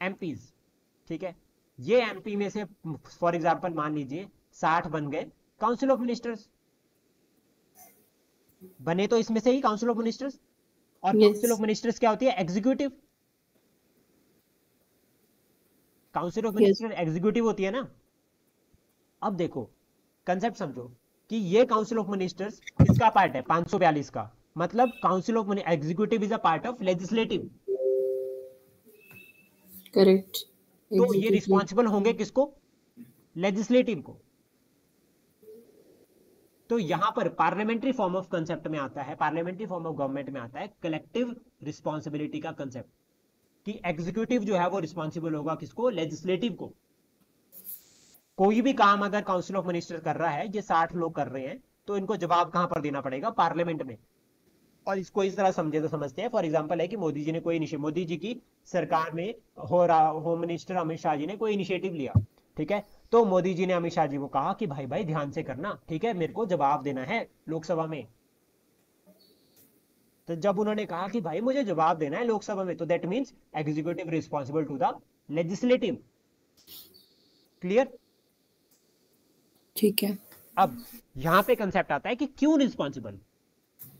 एमपीज ठीक है? ये एमपी में से फॉर एग्जांपल मान लीजिए 60 बन गए काउंसिल ऑफ़ मिनिस्टर्स बने तो इसमें से ही काउंसिल ऑफ़ मिनिस्टर्स और काउंसिल ऑफ़ मिनिस्टर्स क्या होती है? Executive council of minister executive होती है ना? अब देखो कंसेप्ट समझो कि ये काउंसिल ऑफ़ मिनिस्टर्स किसका पार्ट है? 542 का। मतलब council of executive is a part of legislative correct तो ये रिस्पॉन्सिबल होंगे किसको? लेजिस्लेटिव को। तो यहाँ पर पार्लियामेंट्री फॉर्म ऑफ़ कंसेप्ट में आता है पार्लियामेंट्री फॉर्म ऑफ़ गवर्नमेंट में आता है कलेक्टिव रिस्पॉन्सिबिलिटी का कंसेप्ट कि एग्जीक्यूटिव जो है वो रिस्पॉन्सिबल होगा किसको? लेजिस्लेटिव को. कोई भी काम अगर काउंसिल ऑफ़ मिनिस्टर कर रहा है, ये साठ लोग कर रहे हैं तो इनको जवाब कहाँ पर देना पड़ेगा? पार्लियामेंट में. और इसको इस तरह समझे तो समझते हैं। फॉर एग्ज़ाम्पल है कि मोदी जी ने कोई मोदी जी की सरकार में हो रहा होम मिनिस्टर अमित शाह जी ने कोई इनिशिएटिव लिया, ठीक है? तो मोदी जी ने अमित शाह जी को कहा कि भाई भाई ध्यान से करना ठीक है मेरे को जवाब देना है लोकसभा में। तो जब उन्होंने कहा कि भाई मुझे जवाब देना है लोकसभा में तो that means executive responsible to the legislative clear ठीक है। अब यहाँ पे कंसेप्ट आता है कि क्यों रिस्पॉन्सिबल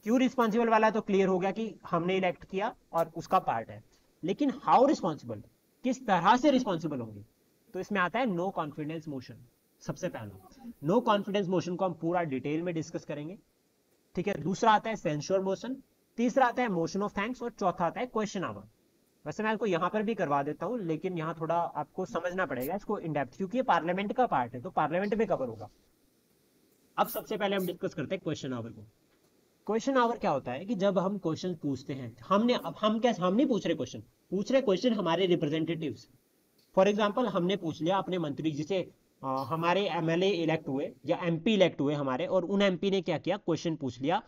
क्यों रिस्पॉन्सिबल वाला तो क्लियर हो गया कि हमने इलेक्ट किया और उसका पार्ट है। लेकिन हाउ रिस्पॉन्सिबल किस तरह से रिस्पॉन्सिबल होंगे? तो इसमें आता है नो कॉन्फिडेंस मोशन सबसे पहला। नो कॉन्फिडेंस मोशन को हम पूरा डिटेल में डिस्कस करेंगे। ठीक है, दूसरा आता है सेंश्योर मोशन तीसरा आता है मोशन ऑफ़ थैंक्स और चौथा आता है क्वेश्चन आवर वैसे मैं आपको यहाँ पर भी करवा देता हूँ, लेकिन यहाँ थोड़ा आपको समझना पड़ेगा, इसको इन डेप्थ क्योंकि ये पार्लियामेंट का पार्ट है तो पार्लियामेंट में कवर होगा। अब सबसे पहले हम डिस्कस करते हैं क्वेश्चन आवर को। क्वेश्चन आवर क्या होता है कि जब हम क्वेश्चन पूछते हैं, हमने, अब हम क्या, हम नहीं पूछ रहे क्वेश्चन पूछ रहे क्वेश्चन हमारे रिप्रेजेंटेटिव फॉर एग्ज़ाम्पल हमने पूछ लिया अपने मंत्री जी से आ, हमारे एमएलए इलेक्ट हुए या एमपी इलेक्ट हुए हमारे और उन एमपी ने क्या किया? क्वेश्चन पूछ लिया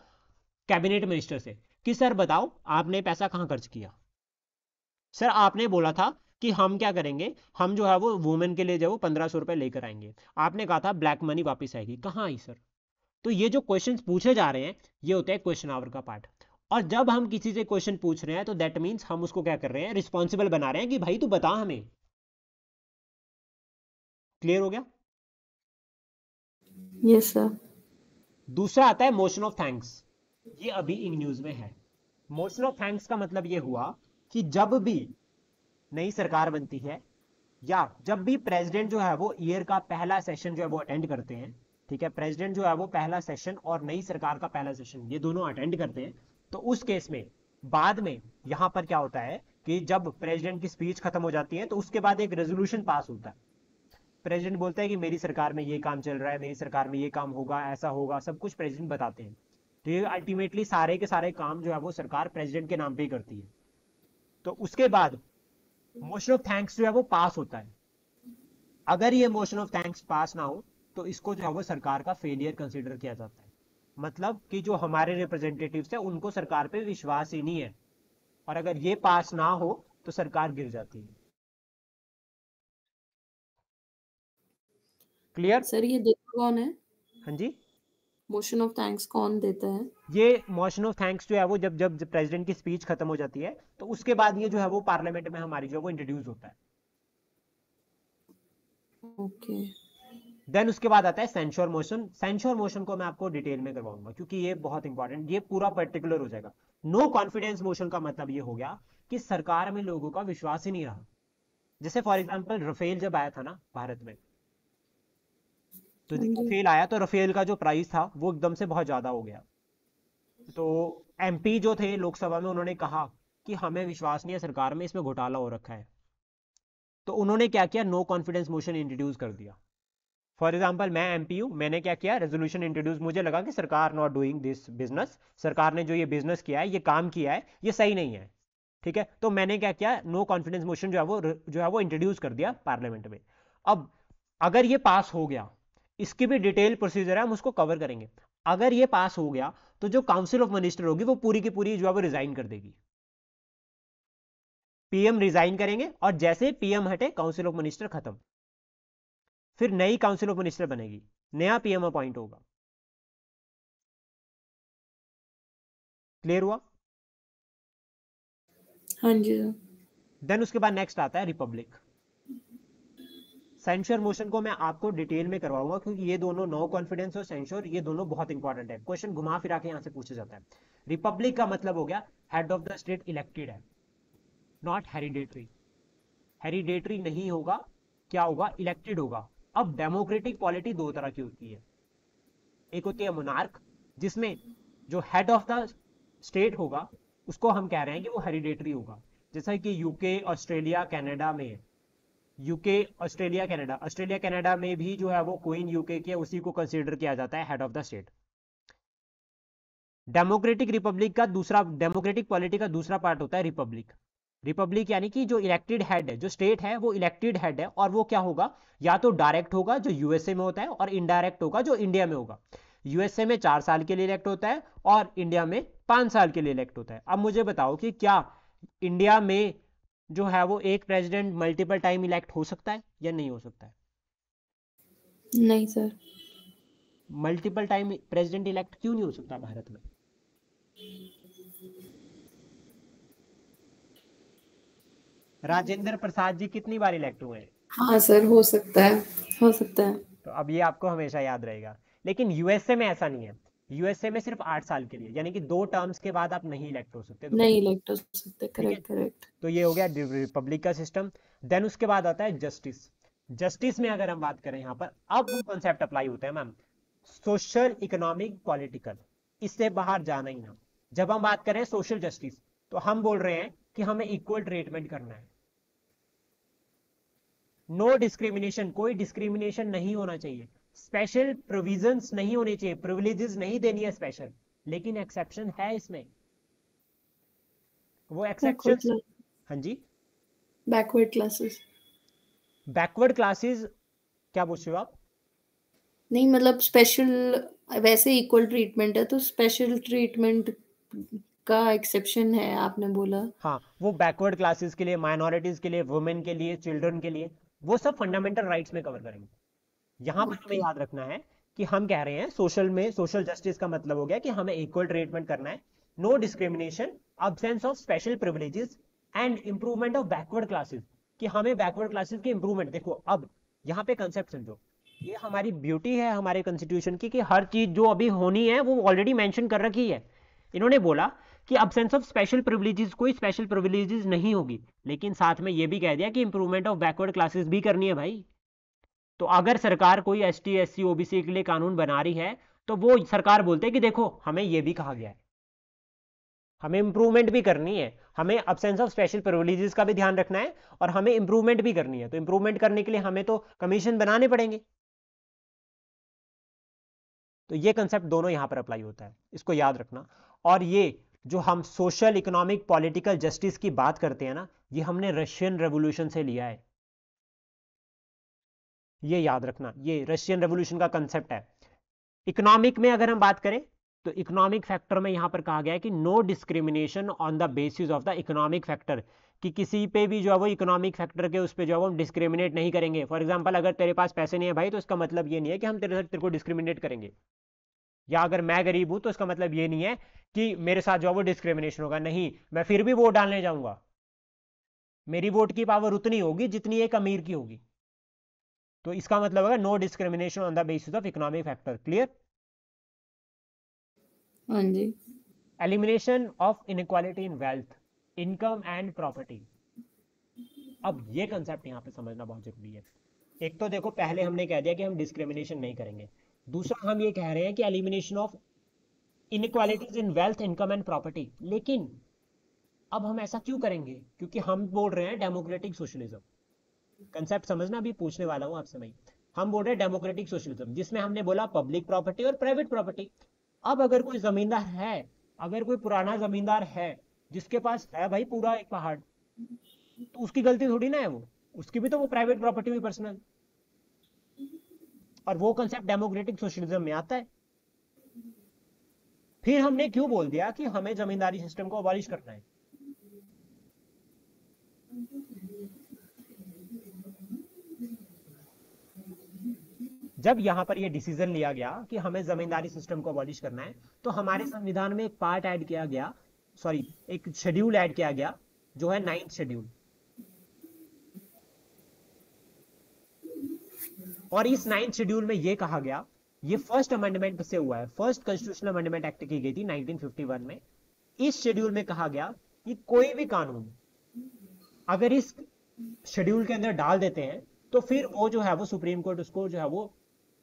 कैबिनेट मिनिस्टर से कि सर बताओ आपने पैसा कहाँ खर्च किया? सर आपने बोला था कि हम क्या करेंगे? हम जो है वो वुमेन के लिए जो पंद्रह सौ रुपए लेकर आएँगे। आपने कहा था ब्लैक मनी वापस आएगी। कहाँ आई सर? तो ये जो क्वेश्चन पूछे जा रहे हैं ये होते हैं क्वेश्चन आवर का पार्ट और जब हम किसी से क्वेश्चन पूछ रहे हैं तो दैट मीन्स हम उसको क्या कर रहे हैं? रिस्पॉन्सिबल बना रहे हैं कि भाई तू बता हमें। क्लियर हो गया? यस सर दूसरा आता है मोशन ऑफ़ थैंक्स ये अभी इन न्यूज़ में है. मोशन ऑफ़ थैंक्स का मतलब ये हुआ कि जब भी नई सरकार बनती है या जब भी प्रेसिडेंट जो है वो ईयर का पहला सेशन जो है वो अटेंड करते हैं ठीक है? प्रेसिडेंट जो है वो पहला सेशन और नई सरकार का पहला सेशन ये दोनों अटेंड करते हैं. तो उस केस में बाद में यहाँ पर क्या होता है कि जब प्रेसिडेंट की स्पीच खत्म हो जाती है तो उसके बाद एक रेजोल्यूशन पास होता है. प्रेसिडेंट बोलता है कि मेरी सरकार में ये काम चल रहा है, मेरी सरकार में ये काम होगा, ऐसा होगा, सब कुछ प्रेसिडेंट बताते हैं। तो ये अल्टीमेटली सारे के सारे काम जो है वो सरकार प्रेसिडेंट के नाम पे ही करती है। तो उसके बाद मोशन ऑफ़ थैंक्स जो है वो पास होता है। अगर ये मोशन ऑफ़ थैंक्स पास ना हो तो इसको जो है वो सरकार का फेलियर कंसिडर किया जाता है। मतलब कि जो हमारे रिप्रेजेंटेटिव है, उनको सरकार पे विश्वास ही नहीं है। और अगर ये पास ना हो तो सरकार गिर जाती है। क्लियर सर ये देता कौन है। हाँ जी। मोशन ऑफ़ थैंक्स कौन देता है? ये मोशन ऑफ़ थैंक्स जो है वो जब जब प्रेसिडेंट की स्पीच खत्म हो जाती है तो उसके बाद ये जो है वो पार्लियामेंट में हमारी जो है वो इंट्रोड्यूस होता है। ओके देन उसके बाद आता है सेंश्योर मोशन सेंश्योर मोशन को मैं आपको डिटेल में करवाऊँगा क्योंकि ये बहुत इंपॉर्टेंट ये पूरा पर्टिकुलर हो जाएगा। नो कॉन्फिडेंस मोशन का मतलब ये हो गया कि सरकार में लोगों का विश्वास ही नहीं रहा। जैसे फॉर एग्ज़ाम्पल रफेल जब आया था ना भारत में तो जब रफेल आया तो रफेल का जो प्राइस था वो एकदम से बहुत ज़्यादा हो गया। तो एमपी जो थे लोकसभा में उन्होंने कहा कि हमें विश्वास नहीं है सरकार में इसमें घोटाला हो रखा है। तो उन्होंने क्या किया? नो कॉन्फिडेंस मोशन इंट्रोड्यूस कर दिया। फॉर एग्ज़ाम्पल मैं एमपी हूँ मैंने क्या किया? रेजोल्यूशन इंट्रोड्यूस मुझे लगा कि सरकार नॉट डूइंग दिस बिज़नेस सरकार ने जो ये बिज़नेस किया है ये काम किया है ये सही नहीं है। ठीक है? तो मैंने क्या किया? नो कॉन्फिडेंस मोशन जो है वो जो है वो इंट्रोड्यूस कर दिया पार्लियामेंट में। अब अगर ये पास हो गया इसकी भी डिटेल प्रोसीजर है हम उसको कवर करेंगे। अगर ये पास हो गया तो जो काउंसिल ऑफ़ मिनिस्टर होगी वो पूरी की पूरी जो है वो रिजाइन कर देगी। पीएम रिजाइन करेंगे और जैसे पीएम हटे काउंसिल ऑफ़ मिनिस्टर खत्म। फिर नई काउंसिल ऑफ़ मिनिस्टर बनेगी नया पीएम अपॉइंट होगा। क्लियर हुआ? हाँ जी। देन उसके बाद नेक्स्ट आता है रिपब्लिक सेंश्योर मोशन को मैं आपको डिटेल में करवाऊँगा, क्योंकि ये दोनों नो कॉन्फिडेंस और सेंश्योर ये दोनों बहुत इंपॉर्टेंट है। क्वेश्चन घुमा फिरा के यहाँ से पूछा जाता है। रिपब्लिक का मतलब हो गया head of the state elected है नॉट हेरिडेटरी हेरिडेटरी नहीं होगा, क्या होगा? इलेक्टेड होगा। अब डेमोक्रेटिक पॉलिटी दो तरह की होती है। एक होती है मोनार्क जिसमें जो हेड ऑफ़ द स्टेट होगा, उसको हम कह रहे हैं कि वो हेरिडेटरी होगा। जैसा कि यूके ऑस्ट्रेलिया कनाडा में UK Australia Canada Australia Canada में भी जो है वो क्वीन यूके के उसी को कंसीडर किया जाता है head of the state democratic republic का दूसरा डेमोक्रेटिक पॉलिटी का दूसरा पार्ट होता है रिपब्लिक रिपब्लिक यानी कि जो इलेक्टेड हेड है, जो स्टेट है, वो इलेक्टेड हेड है, और वो क्या होगा? या तो डायरेक्ट होगा, जो यूएसए में होता है, और इनडायरेक्ट होगा, जो इंडिया में होगा। यूएसए में चार साल के लिए इलेक्ट होता है, और इंडिया में पाँच साल के लिए इलेक्ट होता है। अब मुझे बताओ कि क्या इंडिया में जो है वो एक प्रेसिडेंट मल्टीपल टाइम इलेक्ट हो सकता है या नहीं हो सकता है? नहीं sir multiple time president elect क्यों नहीं हो सकता भारत में? राजेंद्र प्रसाद जी कितनी बार इलेक्ट हुए हैं? हाँ सर हो सकता है हो सकता है. तो अब ये आपको हमेशा याद रहेगा। लेकिन यूएसए में ऐसा नहीं है। यूएसए में सिर्फ़ आठ साल के लिए यानी कि दो टर्म्स के बाद आप नहीं इलेक्ट हो सकते नहीं इलेक्ट हो सकते करेक्ट करेक्ट तो ये हो गया रिपब्लिक का सिस्टम देन उसके बाद आता है जस्टिस जस्टिस में अगर हम बात करें यहाँ पर अब वो कॉन्सेप्ट अप्लाई होता है मैम सोशल इकोनॉमिक पॉलिटिकल इससे बाहर जाना ही ना। जब हम बात करें सोशल जस्टिस तो हम बोल रहे हैं कि हमें इक्वल ट्रीटमेंट करना है। नो no डिस्क्रिमिनेशन कोई डिस्क्रिमिनेशन नहीं होना चाहिए। स्पेशल प्रोविजंस नहीं होने चाहिए प्रिविलेजेस नहीं देनी है स्पेशल लेकिन एक्सेप्शन है इसमें। वो एक्सेप्शन हाँ जी। बैकवर्ड क्लासेस बैकवर्ड क्लासेस क्या पूछ रहे हो आप? नहीं मतलब स्पेशल वैसे इक्वल ट्रीटमेंट है तो स्पेशल ट्रीटमेंट का एक्सेप्शन है आपने बोला। हाँ वो बैकवर्ड क्लासेस के लिए माइनॉरिटीज के लिए वुमेन के लिए चिल्ड्रन के लिए वो सब फंडामेंटल राइट्स में कवर करेंगे। यहाँ पर हमें याद रखना है कि हम कह रहे हैं सोशल में सोशल जस्टिस का मतलब हो गया कि हमें इक्वल ट्रीटमेंट करना है। No discrimination absence of special privileges and improvement of backward classes कि हमें बैकवर्ड क्लासेस की इंप्रूवमेंट देखो अब यहाँ पे कंसेप्ट समझो। ये हमारी ब्यूटी है हमारे कॉन्स्टिट्यूशन की कि हर चीज़ जो अभी होनी है वो ऑलरेडी मेंशन कर रखी है। इन्होंने बोला कि अब्सेंस ऑफ़ स्पेशल प्रिविलेजेस कोई स्पेशल प्रिविलेजेस नहीं होगी। लेकिन साथ में ये भी कह दिया कि इंप्रूवमेंट ऑफ़ बैकवर्ड क्लासेस भी करनी है भाई। तो अगर सरकार कोई S T S C OBC के लिए कानून बना रही है तो वो सरकार बोलते हैं कि देखो, हमें ये भी कहा गया है। हमें इंप्रूवमेंट भी करनी है। हमें अब्सेंस ऑफ़ स्पेशल प्रिविलेजेस का भी ध्यान रखना है और हमें इंप्रूवमेंट भी करनी है। तो इंप्रूवमेंट करने के लिए हमें तो कमीशन बनाने पड़ेंगे। तो ये कंसेप्ट दोनों यहाँ पर अप्लाई होता है। इसको याद रखना। और ये जो हम सोशल इकोनॉमिक पॉलिटिकल जस्टिस की बात करते हैं ना, ये हमने रशियन रेवोल्यूशन से लिया है। ये याद रखना, ये रशियन रेवोल्यूशन का कंसेप्ट है। इकोनॉमिक में अगर हम बात करें तो इकोनॉमिक फैक्टर में यहाँ पर कहा गया है कि no discrimination on the basis of the economic factor कि किसी पे भी जो है वो इकोनॉमिक फैक्टर के उस पर जो है वो हम डिस्क्रिमिनेट नहीं करेंगे। फॉर एग्ज़ाम्पल अगर तेरे पास पैसे नहीं है भाई तो इसका मतलब ये नहीं है कि हम तेरे तेरे को डिस्क्रिमिनेट करेंगे। या अगर मैं गरीब हूँ तो इसका मतलब ये नहीं है कि मेरे साथ जो है वो डिस्क्रिमिनेशन होगा। नहीं, मैं फिर भी वोट डालने जाऊँगा। मेरी वोट की पावर उतनी होगी जितनी एक अमीर की होगी। तो इसका मतलब होगा no discrimination on the basis of economic factor clear हाँ जी। Elimination of inequality in wealth income and property अब ये कंसेप्ट यहाँ पे समझना बहुत ज़रूरी है। एक तो देखो पहले हमने कह दिया कि हम डिस्क्रिमिनेशन नहीं करेंगे। दूसरा हम ये कह रहे हैं कि elimination of inequalities in wealth income and property लेकिन अब हम ऐसा क्यों करेंगे? क्योंकि हम बोल रहे हैं डेमोक्रेटिक सोशलिज्म कंसेप्ट समझना, अभी पूछने वाला हूँ आपसे मैं। हम बोल रहे हैं डेमोक्रेटिक सोशलिज्म जिसमें हमने बोला पब्लिक प्रॉपर्टी और प्राइवेट प्रॉपर्टी अब अगर कोई जमींदार है, अगर कोई पुराना जमींदार है, जिसके पास है भाई पूरा एक पहाड़ तो उसकी गलती थोड़ी ना है वो? उसकी भी तो वो प्राइवेट प्रॉपर्टी हुई पर्सनल और वो कंसेप्ट डेमोक्रेटिक सोशलिज्म में आता है। फिर हमने क्यों बोल दिया कि हमें जमींदारी सिस्टम को अबॉलिश करना है? जब यहाँ पर यह डिसीज़न लिया गया कि हमें जमींदारी सिस्टम को अबॉलिश करना है तो हमारे संविधान में एक पार्ट ऐड किया गया सॉरी एक शेड्यूल ऐड किया गया जो है नाइन्थ शेड्यूल और इस नाइन्थ शेड्यूल में यह कहा गया ये फ़र्स्ट अमेंडमेंट से हुआ है। फ़र्स्ट कॉन्स्टिट्यूशनल अमेंडमेंट एक्ट की गई थी 1951 में। इस शेड्यूल में कहा गया कि कोई भी कानून अगर इस शेड्यूल के अंदर डाल देते हैं तो फिर वो जो है वो सुप्रीम कोर्ट उसको जो है वो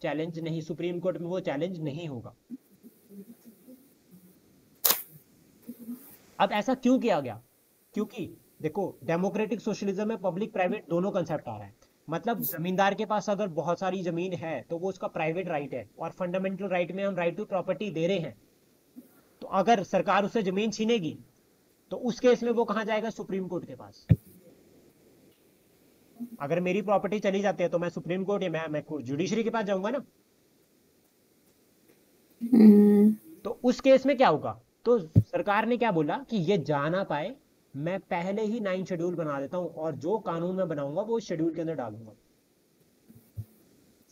चैलेंज नहीं, सुप्रीम कोर्ट में वो चैलेंज नहीं होगा। अब ऐसा क्यों किया गया? क्योंकि देखो डेमोक्रेटिक सोशलिज्म में पब्लिक प्राइवेट दोनों कंसेप्ट आ रहा है। मतलब जमींदार के पास अगर बहुत सारी ज़मीन है तो वो उसका प्राइवेट राइट है और फंडामेंटल राइट में हम राइट टू प्रॉपर्टी दे रहे हैं। तो अगर सरकार उससे ज़मीन छीनेगी तो उस केस में वो कहा जाएगा? सुप्रीम कोर्ट के पास। अगर मेरी प्रॉपर्टी चली जाती है तो मैं सुप्रीम कोर्ट या मैं मैं जुडिशरी के पास जाऊँगा ना? हम्म, तो उस केस में क्या होगा? तो सरकार ने क्या बोला कि ये जा ना पाए मैं पहले ही नाइन शेड्यूल बना देता हूँ और जो कानून मैं बनाऊँगा वो शेड्यूल के अंदर डालूँगा।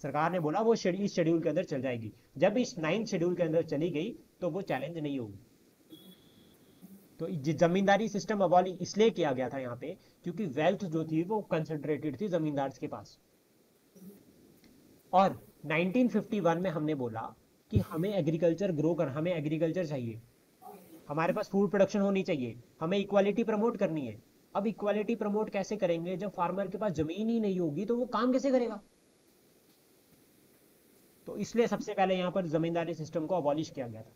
सरकार ने बोला वो इस शेड्यूल के अंदर चल जाएगी। जब इस नाइन शेड्यूल के अंदर चली गई तो वो चैलेंज नहीं होगी। तो जमींदारी सिस्टम अबॉली इसलिए किया गया था यहाँ पे क्योंकि वेल्थ जो थी वो कंसेंट्रेटेड थी जमींदार के पास। और 1951 में हमने बोला कि हमें एग्रीकल्चर ग्रो कर हमें एग्रीकल्चर चाहिए। हमारे पास फ़ूड प्रोडक्शन होनी चाहिए, हमें इक्वालिटी प्रमोट करनी है। अब इक्वालिटी प्रमोट कैसे करेंगे? जब फार्मर के पास ज़मीन ही नहीं होगी तो वो काम कैसे करेगा? तो इसलिए सबसे पहले यहाँ पर जमींदारी सिस्टम को अबॉलिश किया गया था।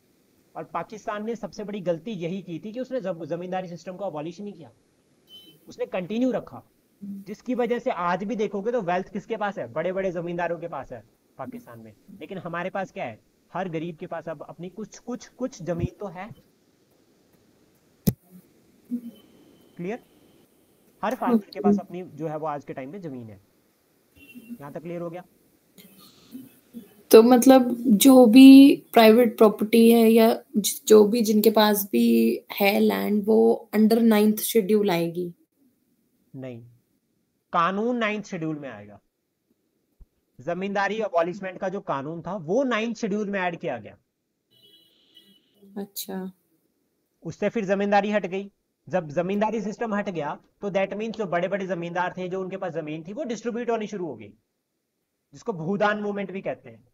और पाकिस्तान ने सबसे बड़ी गलती यही की थी कि उसने जमींदारी सिस्टम को अबॉलिश नहीं किया। उसने कंटिन्यू रखा। जिसकी वजह से आज भी देखोगे तो वेल्थ किसके पास है? बड़े बड़े जमींदारों के पास है पाकिस्तान में। लेकिन हमारे पास क्या है? हर गरीब के पास अब अपनी कुछ कुछ कुछ ज़मीन तो है। क्लियर हर फार्मर के पास अपनी जो है वो आज के टाइम में ज़मीन है। यहाँ तक क्लियर हो गया? तो मतलब जो भी प्राइवेट प्रॉपर्टी है या जो भी जिनके पास भी है लैंड वो अंडर नाइन्थ शेड्यूल आएगी। नहीं। कानून नाइन्थ शेड्यूल में आएगा। जमींदारी अबॉलिशमेंट का जो कानून था वो नाइन्थ शेड्यूल में ऐड किया गया। अच्छा। उससे फिर जमींदारी हट गई। जब जमींदारी सिस्टम हट गया तो दैट मीन्स जो बड़े बड़े जमींदार थे जो उनके पास ज़मीन थी वो डिस्ट्रीब्यूट होनी शुरू हो गई। जिसको भूदान मूवमेंट भी कहते हैं।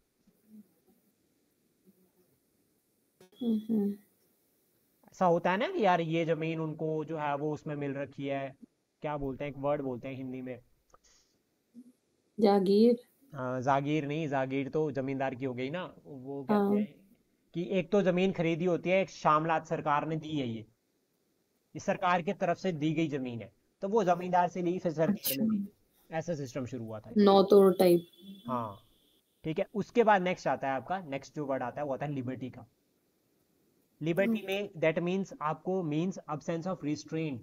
ऐसा होता है ना कि यार ये ज़मीन उनको जो है वो उसमें मिल रखी है। क्या बोलते हैं? एक वर्ड बोलते हैं हिंदी में। जागीर। हाँ, जागीर नहीं जागीर तो जमींदार की हो गई ना। वो कहते हाँ हैं कि एक तो ज़मीन खरीदी होती है एक शामलात सरकार ने दी है ये। ये सरकार की तरफ़ से दी गई ज़मीन है। तो वो जमींदार से ली फिर सरकार अच्छा। ने दी। ऐसा सिस्टम शुरू हुआ था। नौ तोड़ टाइप। हाँ ठीक है। उसके बाद नेक्स्ट आता है आपका नेक्स्ट जो वर्ड आता है वो आता है लिबर्टी का। लिबर्टी में दैट मीन्स आपको means absence of restraint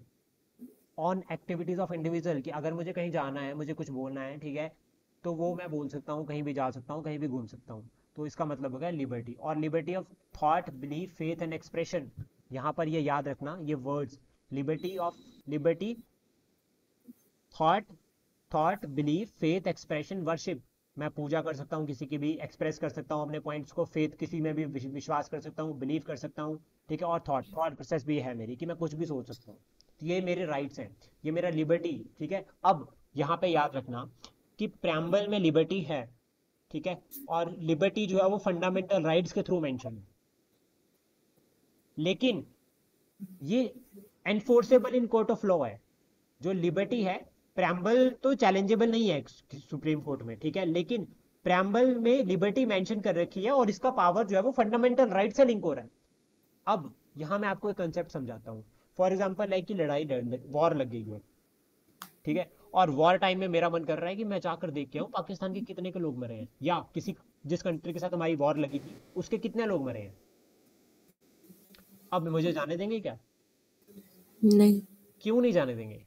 on activities of individual कि अगर मुझे कहीं जाना है मुझे कुछ बोलना है ठीक है तो वो मैं बोल सकता हूँ कहीं भी जा सकता हूँ कहीं भी घूम सकता हूँ। तो इसका मतलब हो गया लिबर्टी और liberty of thought belief faith and expression यहाँ पर ये याद रखना ये words liberty of liberty thought thought belief faith expression worship मैं पूजा कर सकता हूँ, किसी की भी एक्सप्रेस कर सकता हूँ, अपने पॉइंट्स को फेथ किसी में भी विश्वास कर सकता हूँ बिलीव कर सकता हूँ, ठीक है? और थॉट थॉट प्रोसेस भी है मेरी कि मैं कुछ भी सोच सकता हूँ। तो ये मेरे राइट्स हैं, ये मेरा लिबर्टी ठीक है? अब यहाँ पे याद रखना कि प्रैम्बल में लिबर्टी है, ठीक है? और लिबर्टी जो है वो फंडामेंटल राइट्स के थ्रू मेंशन है। लेकिन ये enforceable in court of law है। जो लिबर्टी है प्रैम्बल तो चैलेंजेबल नहीं है सुप्रीम कोर्ट में ठीक है? लेकिन प्रैम्बल में लिबर्टी मेंशन कर रखी है और इसका पावर जो है वो फंडामेंटल राइट से लिंक हो रहा है। अब यहाँ मैं आपको एक कंसेप्ट समझाता हूँ। फॉर एग्ज़ाम्पल लाइक की लड़ाई वॉर लग गई है ठीक है? और वॉर टाइम में मेरा मन कर रहा है कि मैं जाकर देख के आऊँ पाकिस्तान के कितने के लोग मरे हैं? या किसी जिस कंट्री के साथ हमारी वॉर लगी थी उसके कितने लोग मरे हैं? अब मुझे जाने देंगे क्या? नहीं। क्यों नहीं जाने देंगे?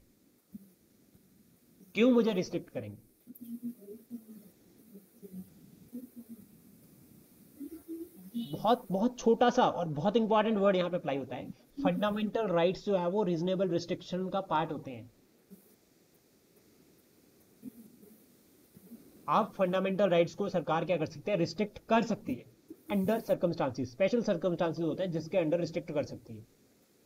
क्यों मुझे रिस्ट्रिक्ट करेंगे? बहुत बहुत छोटा सा और बहुत इंपॉर्टेंट वर्ड यहाँ पे अप्लाई होता है। फंडामेंटल राइट्स जो है वो रीजनेबल रिस्ट्रिक्शन का पार्ट होते हैं। आप फंडामेंटल राइट्स को सरकार क्या कर सकते हैं? रिस्ट्रिक्ट कर सकती है। अंडर सर्कमस्टांसिस स्पेशल सर्कमस्टांसिस होते हैं जिसके अंडर रिस्ट्रिक्ट कर सकती है।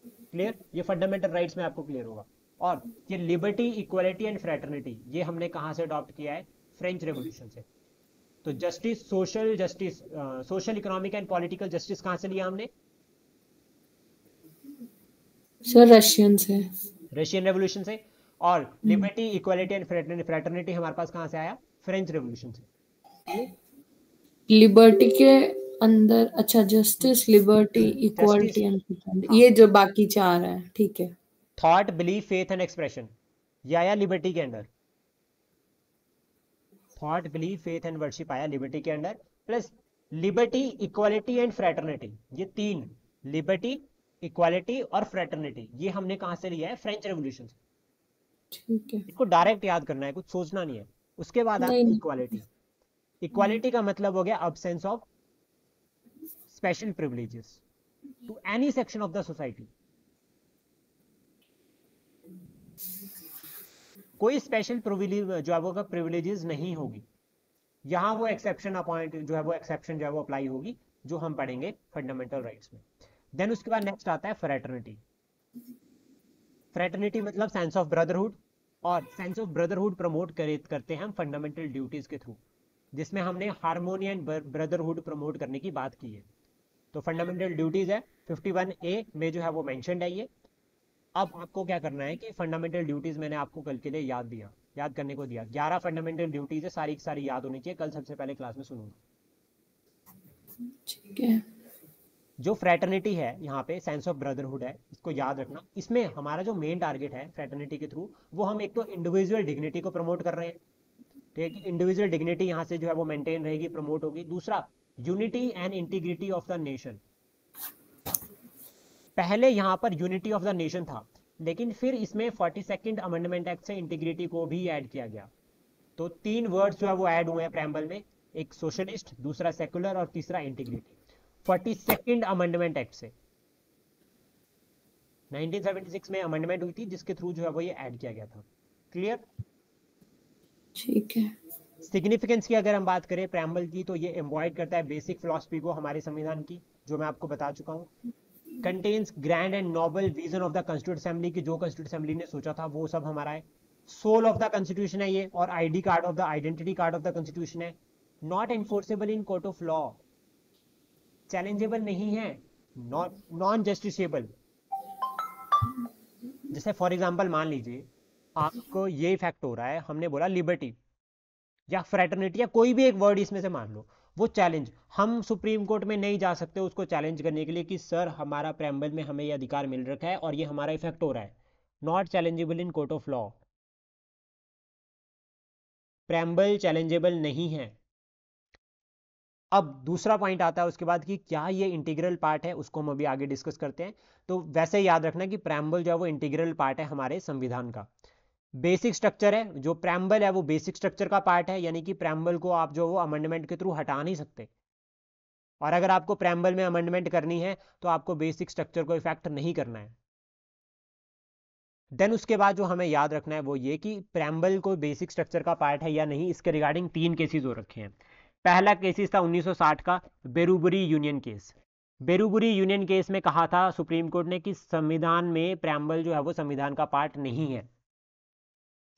क्लियर ये फंडामेंटल राइट्स में आपको क्लियर होगा। और ये लिबर्टी इक्वलिटी एंड फ्रेटर्निटी ये हमने कहाँ से अडॉप्ट किया है? फ्रेंच रेवोल्यूशन से। तो justice social justice social economic and political justice कहाँ से लिया हमने? सर रशियन से। रशियन रेवोल्यूशन से। और लिबर्टी इक्वलिटी एंड फ्रेटर्निटी हमारे पास कहाँ से आया? फ्रेंच रेवोल्यूशन से। लिबर्टी के अंदर अच्छा जस्टिस लिबर्टी इक्वालिटी एंड ये जो बाकी चार है ठीक है। Thought belief faith and expression ये आया लिबर्टी के under thought belief faith and worship आया लिबर्टी के under plus liberty equality and fraternity ये तीन. लिबर्टी इक्वालिटी और फ्रेटर्निटी ये हमने कहाँ से लिया है? फ्रेंच रेवोल्यूशन से. ठीक है. इसको डायरेक्ट याद करना है. कुछ सोचना नहीं है. उसके बाद नहीं। इक्वालिटी इक्वालिटी का मतलब हो गया absence of special privileges. To any section of the society कोई स्पेशल जो है वो प्रिविलेजेस नहीं होगी। यहाँ वो एक्सेप्शन अपॉइंट जो है वो एक्सेप्शन जो है वो अप्लाई होगी, जो हम पढ़ेंगे फंडामेंटल राइट्स में। देन उसके बाद नेक्स्ट आता है फ्रेटर्निटी फ्रेटर्निटी मतलब सेंस ऑफ़ ब्रदरहुड और सेंस ऑफ़ ब्रदरहुड प्रमोट करे, करते हैं हम फंडामेंटल ड्यूटीज़ के थ्रू जिसमें हमने हारमोनी एंड ब्रदरहुड प्रमोट करने की बात की है। तो फंडामेंटल ड्यूटीज़ है 51 ए में जो है वो मेंशनड है ये। अब आपको क्या करना है कि फंडामेंटल ड्यूटीज़ मैंने आपको कल के लिए याद दिया। याद करने को दिया। 11 फंडामेंटल ड्यूटीज़ है सारी की सारी याद होनी चाहिए। कल सबसे पहले क्लास में सुनूँगा। ठीक है। जो फ्रेटर्निटी है यहाँ पे सेंस ऑफ़ ब्रदरहुड है इसको याद रखना। इसमें हमारा जो मेन टारगेट है फ्रेटर्निटी के थ्रू वो हम एक तो इंडिविजुअल डिग्निटी को प्रमोट कर रहे हैं। ठीक है? इंडिविजुअल डिग्निटी यहाँ से जो है वो मेंटेन रहेगी प्रमोट होगी। दूसरा unity and integrity of the nation पहले यहाँ पर यूनिटी ऑफ़ द नेशन था लेकिन फिर इसमें फोर्टी सेकेंड अमेंडमेंट एक्ट से इंटीग्रिटी को भी ऐड किया गया। तो तीन वर्ड्स जो है वो ऐड हुए हैं प्रैम्बल में एक सोशलिस्ट दूसरा सेकुलर और तीसरा integrity forty second amendment act से। 1976 में अमेंडमेंट हुई थी जिसके थ्रू जो है वो ये ऐड किया गया था। क्लियर ठीक है। सिग्निफिकेंस की अगर हम बात करें प्रैम्बल की तो ये एम्बॉयड करता है बेसिक फिलोसफी को हमारे संविधान की जो मैं आपको बता चुका हूँ। Contains grand and noble vision of the constituent assembly की जो कॉन्स्टिट्यूट असेंबली ने सोचा था, वो सब हमारा है। सोल ऑफ़ द कॉन्स्टिट्यूशन है ये, और ID card of the identity card of the constitution है। Not enforceable in court of law challengeable नहीं है। नॉन जस्टिसेबल जैसे फॉर एग्ज़ाम्पल मान लीजिए, आपको ये इफ़ेक्ट हो रहा है, हमने बोला लिबर्टी या फ्रेटर्निटी या कोई भी एक वर्ड इसमें से मान लो। वो चैलेंज हम सुप्रीम कोर्ट में नहीं जा सकते उसको चैलेंज करने के लिए कि, सर, हमारा प्रैम्बल में हमें ये अधिकार मिल रखा है और ये हमारा इफ़ेक्ट हो रहा है। Not challengeable in court of law preamble challengeable नहीं है। अब दूसरा पॉइंट आता है उसके बाद कि क्या ये इंटीग्रल पार्ट है, उसको हम अभी आगे डिस्कस करते हैं। तो वैसे याद रखना कि प्रैम्बल जो है वो इंटीग्रल पार्ट है हमारे संविधान का। बेसिक स्ट्रक्चर है, जो प्रैम्बल है, वो बेसिक स्ट्रक्चर का पार्ट है, यानी कि प्रैम्बल को आप जो वो अमेंडमेंट के थ्रू हटा नहीं सकते। और अगर आपको प्रैम्बल में अमेंडमेंट करनी है तो आपको बेसिक स्ट्रक्चर को इफ़ेक्ट नहीं करना है। देन उसके बाद जो हमें याद रखना है, वो ये कि प्रैम्बल को बेसिक स्ट्रक्चर का पार्ट है या नहीं, इसके रिगार्डिंग तीन केसेस हो रखे हैं। पहला केसेस था 1960 का Berubari union case Berubari union case में कहा था सुप्रीम कोर्ट ने कि संविधान में प्रैम्बल जो है, वो संविधान का पार्ट नहीं है।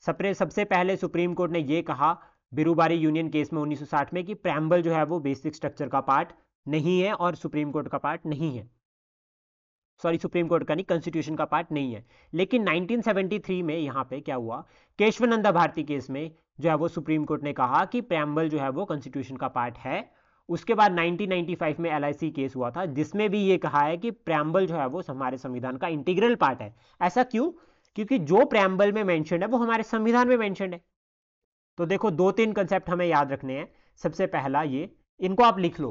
सबसे सबसे पहले सुप्रीम कोर्ट ने यह कहा, बिरूबारी यूनियन केस में 1960 में कि प्रैम्बल जो है वो बेसिक स्ट्रक्चर का पार्ट नहीं है और सुप्रीम कोर्ट का पार्ट नहीं है। सॉरी सुप्रीम कोर्ट का नहीं कॉन्स्टिट्यूशन का पार्ट नहीं है। लेकिन 1973 में यहाँ पे क्या हुआ, केशवानंदा भारती केस में जो है वो सुप्रीम कोर्ट ने कहा कि प्रैम्बल जो है वो कॉन्स्टिट्यूशन का पार्ट है। उसके बाद 1995 में LIC केस हुआ था, जिसमें भी ये कहा है कि प्रैम्बल जो है वो हमारे संविधान का इंटीग्रल पार्ट है। ऐसा क्यों? क्योंकि जो प्रैम्बल में मैंशन है, वो हमारे संविधान में मैंशन है। तो देखो दो तीन कंसेप्ट हमें याद रखने हैं। सबसे पहला ये, इनको आप लिख लो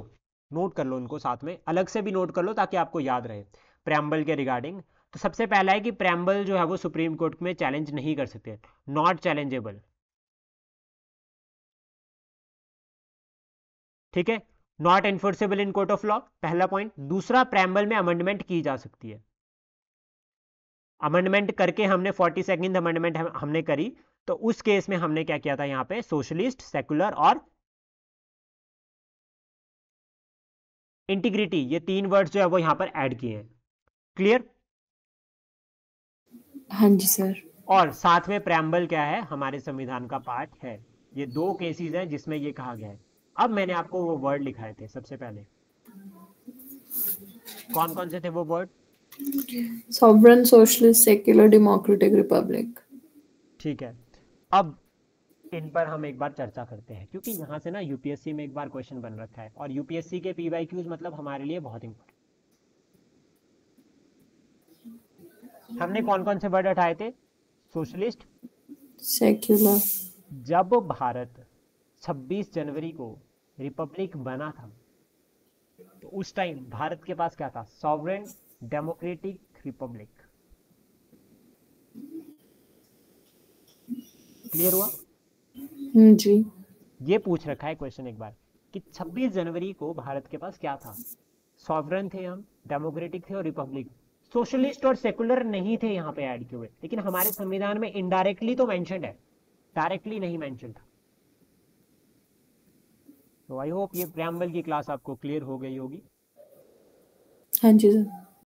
नोट कर लो इनको साथ में, अलग से भी नोट कर लो ताकि आपको याद रहे प्रैम्बल के रिगार्डिंग तो सबसे पहला है कि प्रैम्बल जो है, वो सुप्रीम कोर्ट में चैलेंज नहीं कर सकते नॉट चैलेंजेबल ठीक है? Not enforceable in court of law पहला पॉइंट दूसरा प्रैम्बल में अमेंडमेंट की जा सकती है। अमेंडमेंट करके हमने फोर्टी सेकेंड अमेंडमेंट हमने करी। तो उस केस में हमने क्या किया था यहाँ पे? सोशलिस्ट सेकुलर और इंटीग्रिटी ये तीन वर्ड्स जो है वो यहाँ पर ऐड किए हैं। क्लियर हाँ जी सर और साथ में प्रैम्बल क्या है? हमारे संविधान का पार्ट है। ये दो केसेस हैं जिसमें ये कहा गया है। अब मैंने आपको वो वर्ड लिखाए थे सबसे पहले। कौन कौन से थे वो word sovereign socialist secular democratic republic. ठीक है। अब इन पर हम एक बार चर्चा करते हैं क्योंकि यहाँ से ना यूपीएससी में एक बार क्वेश्चन बन रखा है और यूपीएससी के पी मतलब हमारे लिए बहुत इंपॉर्टेंट हमने कौन कौन से वर्ड हटाए थे? सोशलिस्ट सेक्युलर जब भारत 26 जनवरी को रिपब्लिक बना था तो उस टाइम भारत के पास क्या था? सॉवरेन डेमोक्रेटिक रिपब्लिक क्लियर हुआ? हम्म, जी। ये पूछ रखा है क्वेश्चन एक बार कि 26 जनवरी को भारत के पास क्या था? सॉवरन थे हम डेमोक्रेटिक थे और रिपब्लिक सोशलिस्ट और सेकुलर नहीं थे यहाँ पे ऐड किए हुए। लेकिन हमारे संविधान में इनडायरेक्टली तो मेंशन है। डायरेक्टली नहीं मेंशन था। तो आई होप ये प्रियम्बल की क्लास आपको क्लियर हो गई होगी। हाँ जी सर।